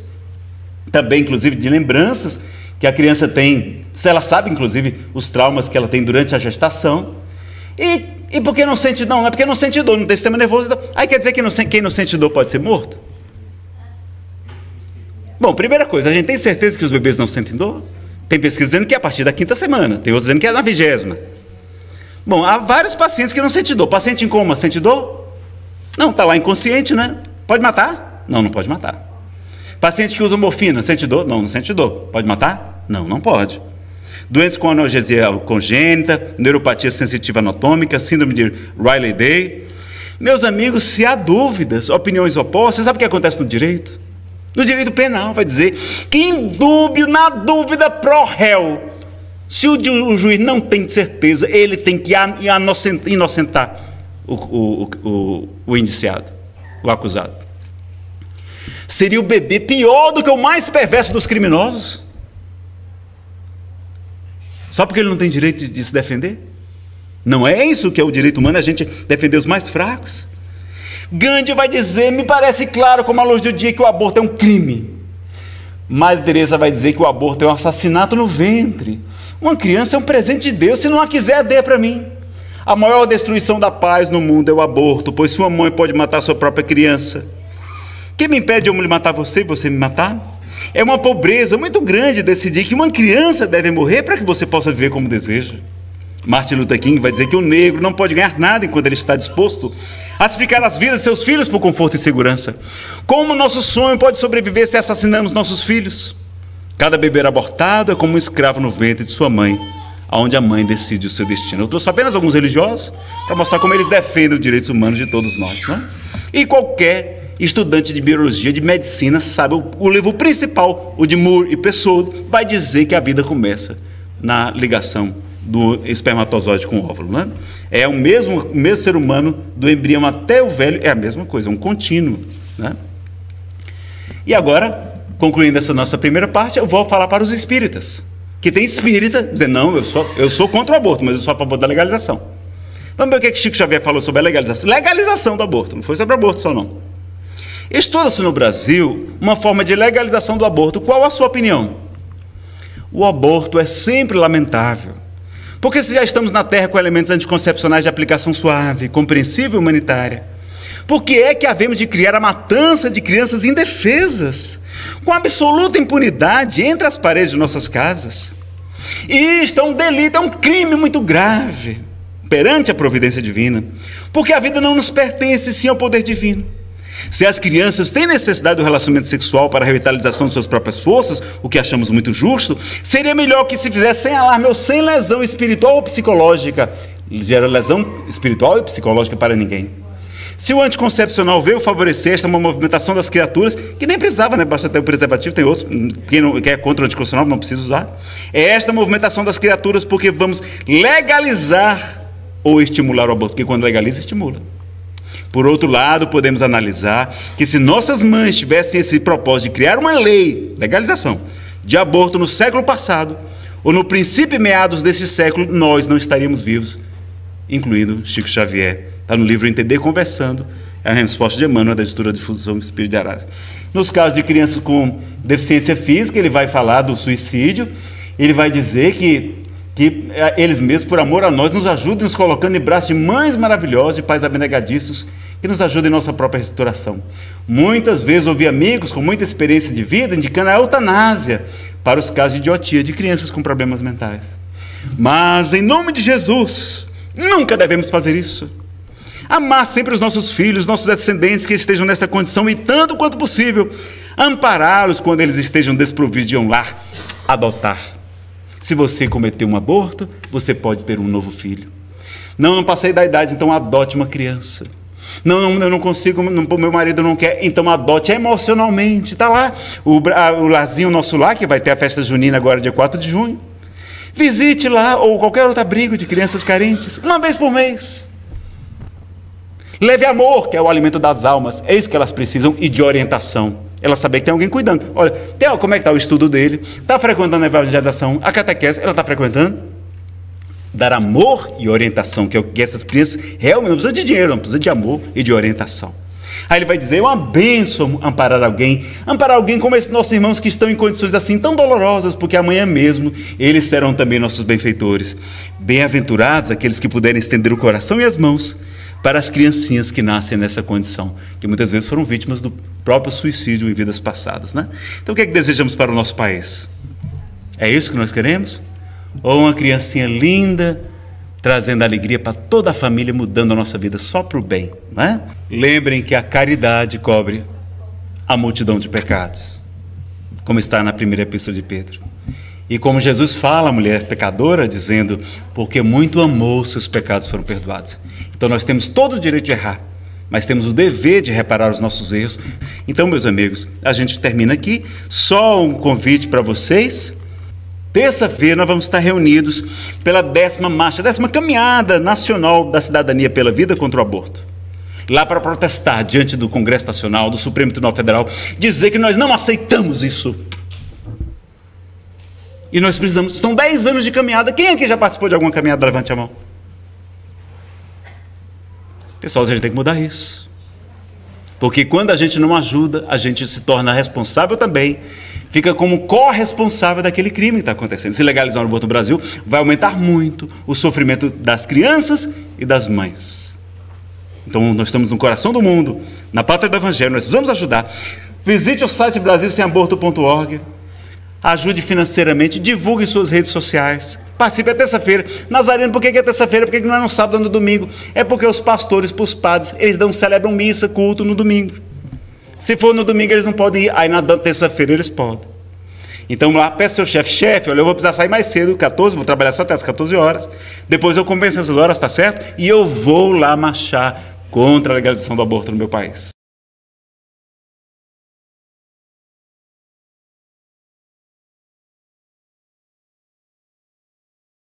Também, inclusive, de lembranças que a criança tem, se ela sabe inclusive os traumas que ela tem durante a gestação. E, e por que não sente dor? Não é porque não sente dor, não tem sistema nervoso. Então, aí quer dizer que não, quem não sente dor pode ser morto? Bom, primeira coisa, a gente tem certeza que os bebês não sentem dor? Tem pesquisa dizendo que é a partir da quinta semana, tem outros dizendo que é na vigésima. Bom, há vários pacientes que não sentem dor. Paciente em coma, sente dor? Não, está lá inconsciente, né? Pode matar? Não, não pode matar. Paciente que usa morfina, sente dor? Não, não sente dor. Pode matar? Não, não pode. Doenças com analgesia congênita, neuropatia sensitiva anatômica, síndrome de Riley-Day. Meus amigos, se há dúvidas, opiniões opostas, sabe o que acontece no direito? No direito penal, vai dizer que em dúbio, na dúvida pro réu, se o, o juiz não tem certeza, ele tem que inocentar o, o, o, o indiciado, o acusado. Seria o bebê pior do que o mais perverso dos criminosos? Só porque ele não tem direito de, se defender? Não é isso que é o direito humano, a gente defender os mais fracos. Gandhi vai dizer, me parece claro como a luz do dia, que o aborto é um crime. Madre Teresa vai dizer que o aborto é um assassinato no ventre. Uma criança é um presente de Deus, se não a quiser, dê para mim. A maior destruição da paz no mundo é o aborto, pois sua mãe pode matar sua própria criança. Quem me impede de eu me matar você e você me matar? É uma pobreza muito grande decidir que uma criança deve morrer para que você possa viver como deseja. Martin Luther King vai dizer que o negro não pode ganhar nada enquanto ele está disposto a sacrificar as vidas de seus filhos por conforto e segurança. Como nosso sonho pode sobreviver se assassinamos nossos filhos? Cada bebê abortado é como um escravo no ventre de sua mãe, onde a mãe decide o seu destino. Eu trouxe apenas alguns religiosos para mostrar como eles defendem os direitos humanos de todos nós. Não? E qualquer estudante de biologia, de medicina, sabe o, o livro principal, o de Moore e Pessoa, vai dizer que a vida começa na ligação do espermatozoide com o óvulo. Né? É o mesmo, o mesmo ser humano, do embrião até o velho, é a mesma coisa, é um contínuo. Né? E agora, concluindo essa nossa primeira parte, eu vou falar para os espíritas. Que tem espírita dizendo, não, eu sou, eu sou contra o aborto, mas eu sou a favor da legalização. Vamos ver o que, que Chico Xavier falou sobre a legalização. Legalização do aborto, não foi sobre aborto só não. Estuda-se no Brasil uma forma de legalização do aborto. Qual a sua opinião? O aborto é sempre lamentável porque se já estamos na Terra com elementos anticoncepcionais de aplicação suave, compreensível e humanitária, por que é que havemos de criar a matança de crianças indefesas, com absoluta impunidade entre as paredes de nossas casas? Isto é um delito, é um crime muito grave perante a providência divina, porque a vida não nos pertence sim ao poder divino. Se as crianças têm necessidade do relacionamento sexual para a revitalização de suas próprias forças, o que achamos muito justo, seria melhor que se fizesse sem alarme ou sem lesão espiritual ou psicológica. Gera lesão espiritual e psicológica para ninguém. Se o anticoncepcional veio favorecer esta movimentação das criaturas, que nem precisava, né? Basta ter o preservativo, tem outros. Quem, não, quem é contra o anticoncepcional não precisa usar. É esta movimentação das criaturas porque vamos legalizar ou estimular o aborto, porque quando legaliza, estimula. Por outro lado, podemos analisar que se nossas mães tivessem esse propósito de criar uma lei, legalização, de aborto no século passado, ou no princípio e meados desse século, nós não estaríamos vivos, incluindo Chico Xavier. Está no livro Entender Conversando, é a resposta de Emmanuel da editora de Fusão Espírito de Arás. Nos casos de crianças com deficiência física, ele vai falar do suicídio, ele vai dizer que que eh, eles mesmos, por amor a nós, nos ajudem nos colocando em braços de mães maravilhosas, de pais abnegadiços, que nos ajudem em nossa própria restauração. Muitas vezes ouvi amigos com muita experiência de vida indicando a eutanásia para os casos de idiotia de crianças com problemas mentais. Mas, em nome de Jesus, nunca devemos fazer isso. Amar sempre os nossos filhos, nossos descendentes que estejam nessa condição e, tanto quanto possível, ampará-los quando eles estejam desprovidos de um lar, adotar se você cometeu um aborto, você pode ter um novo filho. Não, não passei da idade, então adote uma criança. Não, não, eu não consigo, não, meu marido não quer, então adote emocionalmente. Está lá o, a, o Lazinho Nosso Lar, que vai ter a festa junina agora, dia 4 de junho. Visite lá, ou qualquer outro abrigo de crianças carentes, uma vez por mês. Leve amor, que é o alimento das almas, é isso que elas precisam, e de orientação. Ela saber que tem alguém cuidando. Olha, Theo, como é que está o estudo dele? Está frequentando a evangelização, a catequese, ela está frequentando? Dar amor e orientação, que é o que essas crianças realmente não precisam de dinheiro, não precisa de amor e de orientação. Aí ele vai dizer: é uma bênção amparar alguém, amparar alguém como esses nossos irmãos que estão em condições assim tão dolorosas, porque amanhã mesmo eles serão também nossos benfeitores. Bem-aventurados aqueles que puderem estender o coração e as mãos para as criancinhas que nascem nessa condição, que muitas vezes foram vítimas do próprio suicídio em vidas passadas. Né? Então, o que é que desejamos para o nosso país? É isso que nós queremos? Ou uma criancinha linda, trazendo alegria para toda a família, mudando a nossa vida só para o bem? Não é? Lembrem que a caridade cobre a multidão de pecados, como está na primeira epístola de Pedro. E como Jesus fala à mulher pecadora, dizendo: Porque muito amou, seus pecados foram perdoados. Então nós temos todo o direito de errar, mas temos o dever de reparar os nossos erros. Então, meus amigos, a gente termina aqui. Só um convite para vocês. Terça-feira nós vamos estar reunidos pela décima marcha, décima caminhada nacional da cidadania pela vida contra o aborto. Lá para protestar diante do Congresso Nacional, do Supremo Tribunal Federal, dizer que nós não aceitamos isso. E nós precisamos. São 10 anos de caminhada. Quem aqui já participou de alguma caminhada? Levante a mão. Pessoal, a gente tem que mudar isso. Porque quando a gente não ajuda, a gente se torna responsável também, fica como corresponsável daquele crime que está acontecendo. Se legalizar o aborto no Brasil, vai aumentar muito o sofrimento das crianças e das mães. Então, nós estamos no coração do mundo, na pátria do Evangelho, nós precisamos ajudar. Visite o site brasilsemaborto.org, ajude financeiramente, divulgue suas redes sociais. Participe é terça-feira. Nazareno, por que é terça-feira? Por que não é no sábado ou no domingo? É porque os pastores, os padres, eles não celebram missa, culto no domingo. Se for no domingo, eles não podem ir. Aí na terça-feira eles podem. Então lá, peça seu chefe, chefe, olha, eu vou precisar sair mais cedo, 14, vou trabalhar só até as 14 horas. Depois eu compenso essas horas, tá certo? E eu vou lá marchar contra a legalização do aborto no meu país.